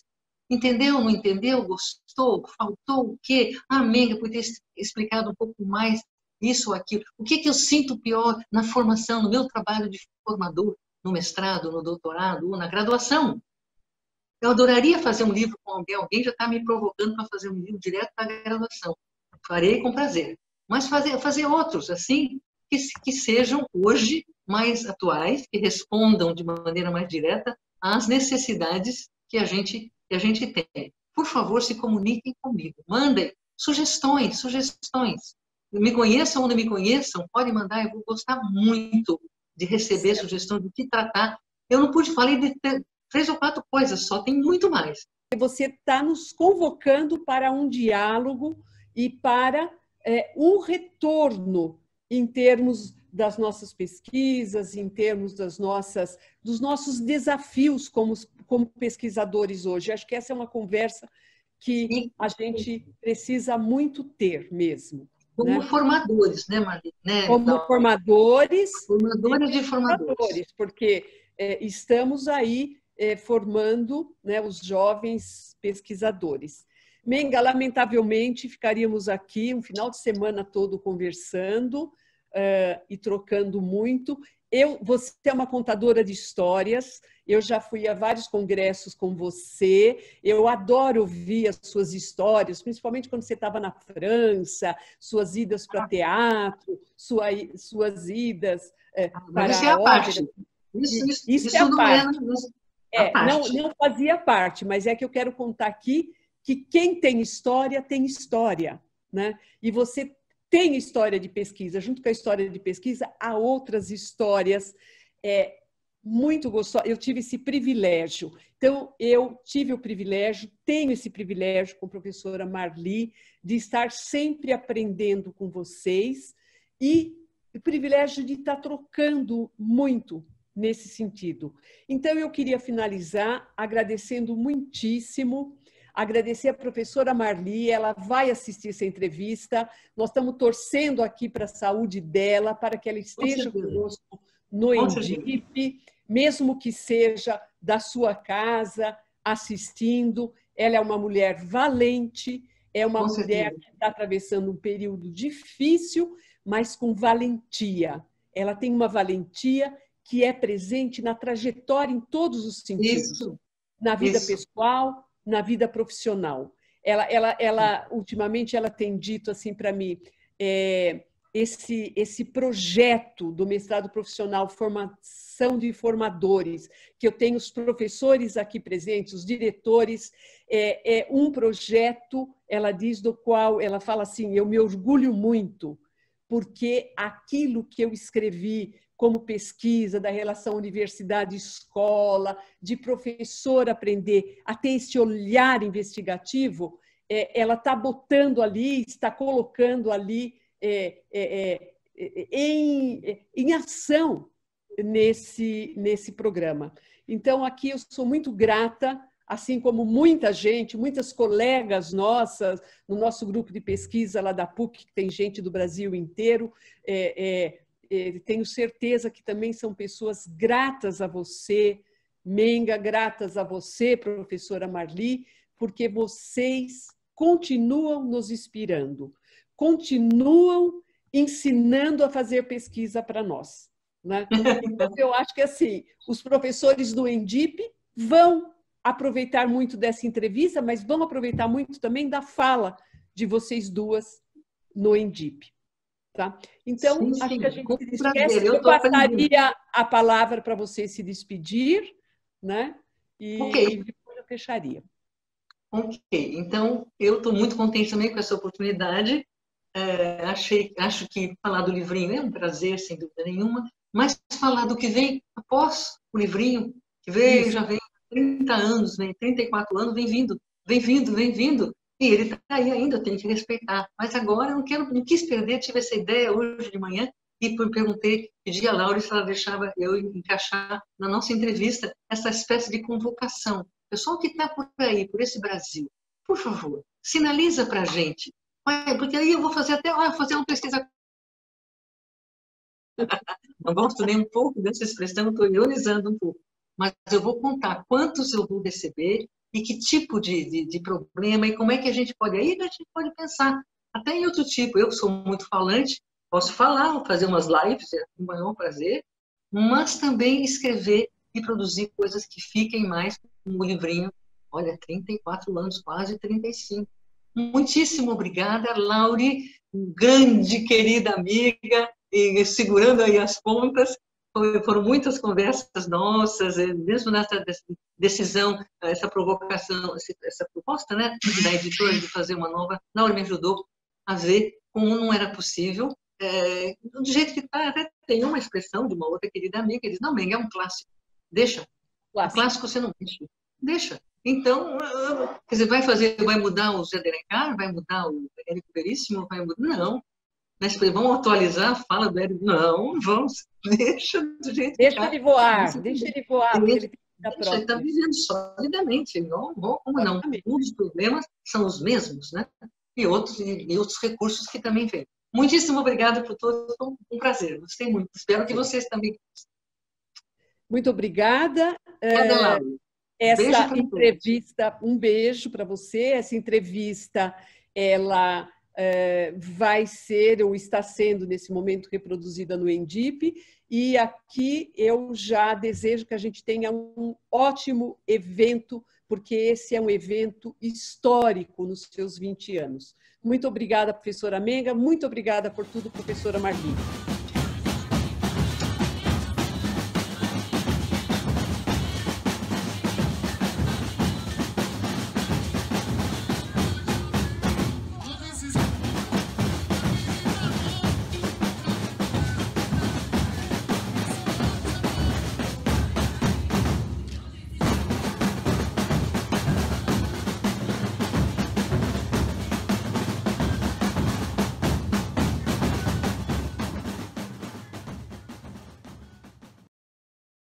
Entendeu? Não entendeu? Gostou? Faltou o quê? Ah, Menga, podia ter explicado um pouco mais isso ou aquilo. O que, que eu sinto pior na formação, no meu trabalho de formador, no mestrado, no doutorado ou na graduação? Eu adoraria fazer um livro com alguém, alguém já está me provocando para fazer um livro direto para a graduação. Farei com prazer. Mas fazer, fazer outros, assim, que, que sejam hoje mais atuais, que respondam de maneira mais direta às necessidades que a gente, que a gente tem. Por favor, se comuniquem comigo. Mandem sugestões, sugestões. Me conheçam ou não me conheçam, podem mandar, eu vou gostar muito de receber sugestões do que tratar. Eu não pude falar de três ou quatro coisas, só tem muito mais. Você está nos convocando para um diálogo e para é, um retorno em termos das nossas pesquisas, em termos das nossas, dos nossos desafios como, como pesquisadores hoje. Acho que essa é uma conversa que a gente precisa muito ter mesmo. Como né? formadores, né, Marli? Né? Como então, formadores. Formadores de formadores. formadores porque é, estamos aí é, formando né, os jovens pesquisadores. Menga, lamentavelmente, ficaríamos aqui um final de semana todo conversando uh, e trocando muito. Eu, você é uma contadora de histórias, eu já fui a vários congressos com você, eu adoro ouvir as suas histórias, principalmente quando você estava na França, suas idas para teatro, sua, suas idas é, para isso é a parte. Isso, isso, isso, isso é a parte. É, não, não fazia parte, mas é que eu quero contar aqui que quem tem história tem história, né? E você tem história de pesquisa, junto com a história de pesquisa, há outras histórias é, muito gostosas. Eu tive esse privilégio. Então, eu tive o privilégio, tenho esse privilégio com a professora Marli, de estar sempre aprendendo com vocês e o privilégio de estar trocando muito nesse sentido. Então, eu queria finalizar agradecendo muitíssimo, agradecer a professora Marli, ela vai assistir essa entrevista, nós estamos torcendo aqui para a saúde dela, para que ela esteja conosco no Endip, mesmo que seja da sua casa, assistindo. Ela é uma mulher valente, é uma com mulher certeza. que está atravessando um período difícil, mas com valentia. Ela tem uma valentia que é presente na trajetória em todos os sentidos. Isso. Na vida Isso. pessoal, na vida profissional. Ela, ela, ela ultimamente, ela tem dito assim para mim, é, esse, esse projeto do mestrado profissional, formação de formadores, que eu tenho os professores aqui presentes, os diretores, é, é um projeto, ela diz, do qual ela fala assim: eu me orgulho muito, porque aquilo que eu escrevi como pesquisa da relação universidade-escola, de professor aprender a ter esse olhar investigativo, é, ela está botando ali, está colocando ali é, é, é, em, em ação nesse, nesse programa. Então, aqui eu sou muito grata, assim como muita gente, muitas colegas nossas, no nosso grupo de pesquisa lá da PUC, que tem gente do Brasil inteiro, é, é, é, tenho certeza que também são pessoas gratas a você, Menga, gratas a você, professora Marli, porque vocês continuam nos inspirando continuam ensinando a fazer pesquisa para nós. Né? Então, eu acho que assim, os professores do Endip vão aproveitar muito dessa entrevista, mas vão aproveitar muito também da fala de vocês duas no Endip. Tá? Então, sim, acho sim. que a gente se esquece. Eu, eu passaria a palavra para você se despedir, né? E, okay. depois eu fecharia. Ok, então eu estou muito contente também com essa oportunidade. É, achei, acho que falar do livrinho é um prazer, sem dúvida nenhuma, mas falar do que vem após o livrinho, que veio, Isso. já vem 30 anos, vem 34 anos, vem vindo, vem vindo, vem vindo, e ele está aí ainda, eu tenho que respeitar. Mas agora eu não, quero, não quis perder, tive essa ideia hoje de manhã e perguntei, pedi a Laura se ela deixava eu encaixar na nossa entrevista essa espécie de convocação. Pessoal que está por aí, por esse Brasil, por favor, sinaliza para a gente. Porque aí eu vou fazer até ah, fazer uma pesquisa. Não gosto nem um pouco dessa expressão, estou ironizando um pouco. Mas eu vou contar quantos eu vou receber e que tipo de, de, de, problema e como é que a gente pode. Aí a gente pode pensar até em outro tipo. Eu sou muito falante, posso falar, fazer umas lives, é um maior prazer, mas também escrever e produzir coisas que fiquem mais como um livrinho. Olha, 34 anos, quase 35. Muitíssimo obrigada, Laure, grande querida amiga, e segurando aí as pontas foram muitas conversas nossas, mesmo nessa decisão, essa provocação, essa proposta né, da editora de fazer uma nova, Laura me ajudou a ver como não era possível. É, do jeito que está, até tem uma expressão de uma outra querida amiga, que diz, não, Menga, é um clássico, deixa. Clássico. clássico você não deixa. Deixa. Então, quer dizer, vai fazer, vai mudar o Zé Delencar, vai mudar o Érico Veríssimo, vai mudar. Não, mas vamos atualizar a fala do Hélio? Não, vamos, deixa do jeito deixa que Deixa ele voar, deixa ele voar, ele, ele está vivendo solidamente, não, não como não. Um dos problemas são os mesmos, né? E outros, e outros recursos que também vêm. Muitíssimo obrigada por tudo, um prazer, gostei muito. Espero que vocês também Muito obrigada. É, essa entrevista, um beijo para você. Essa entrevista, ela é, vai ser ou está sendo nesse momento reproduzida no Endip. E aqui eu já desejo que a gente tenha um ótimo evento, porque esse é um evento histórico nos seus 20 anos. Muito obrigada, professora Menga. Muito obrigada por tudo, professora Marlene.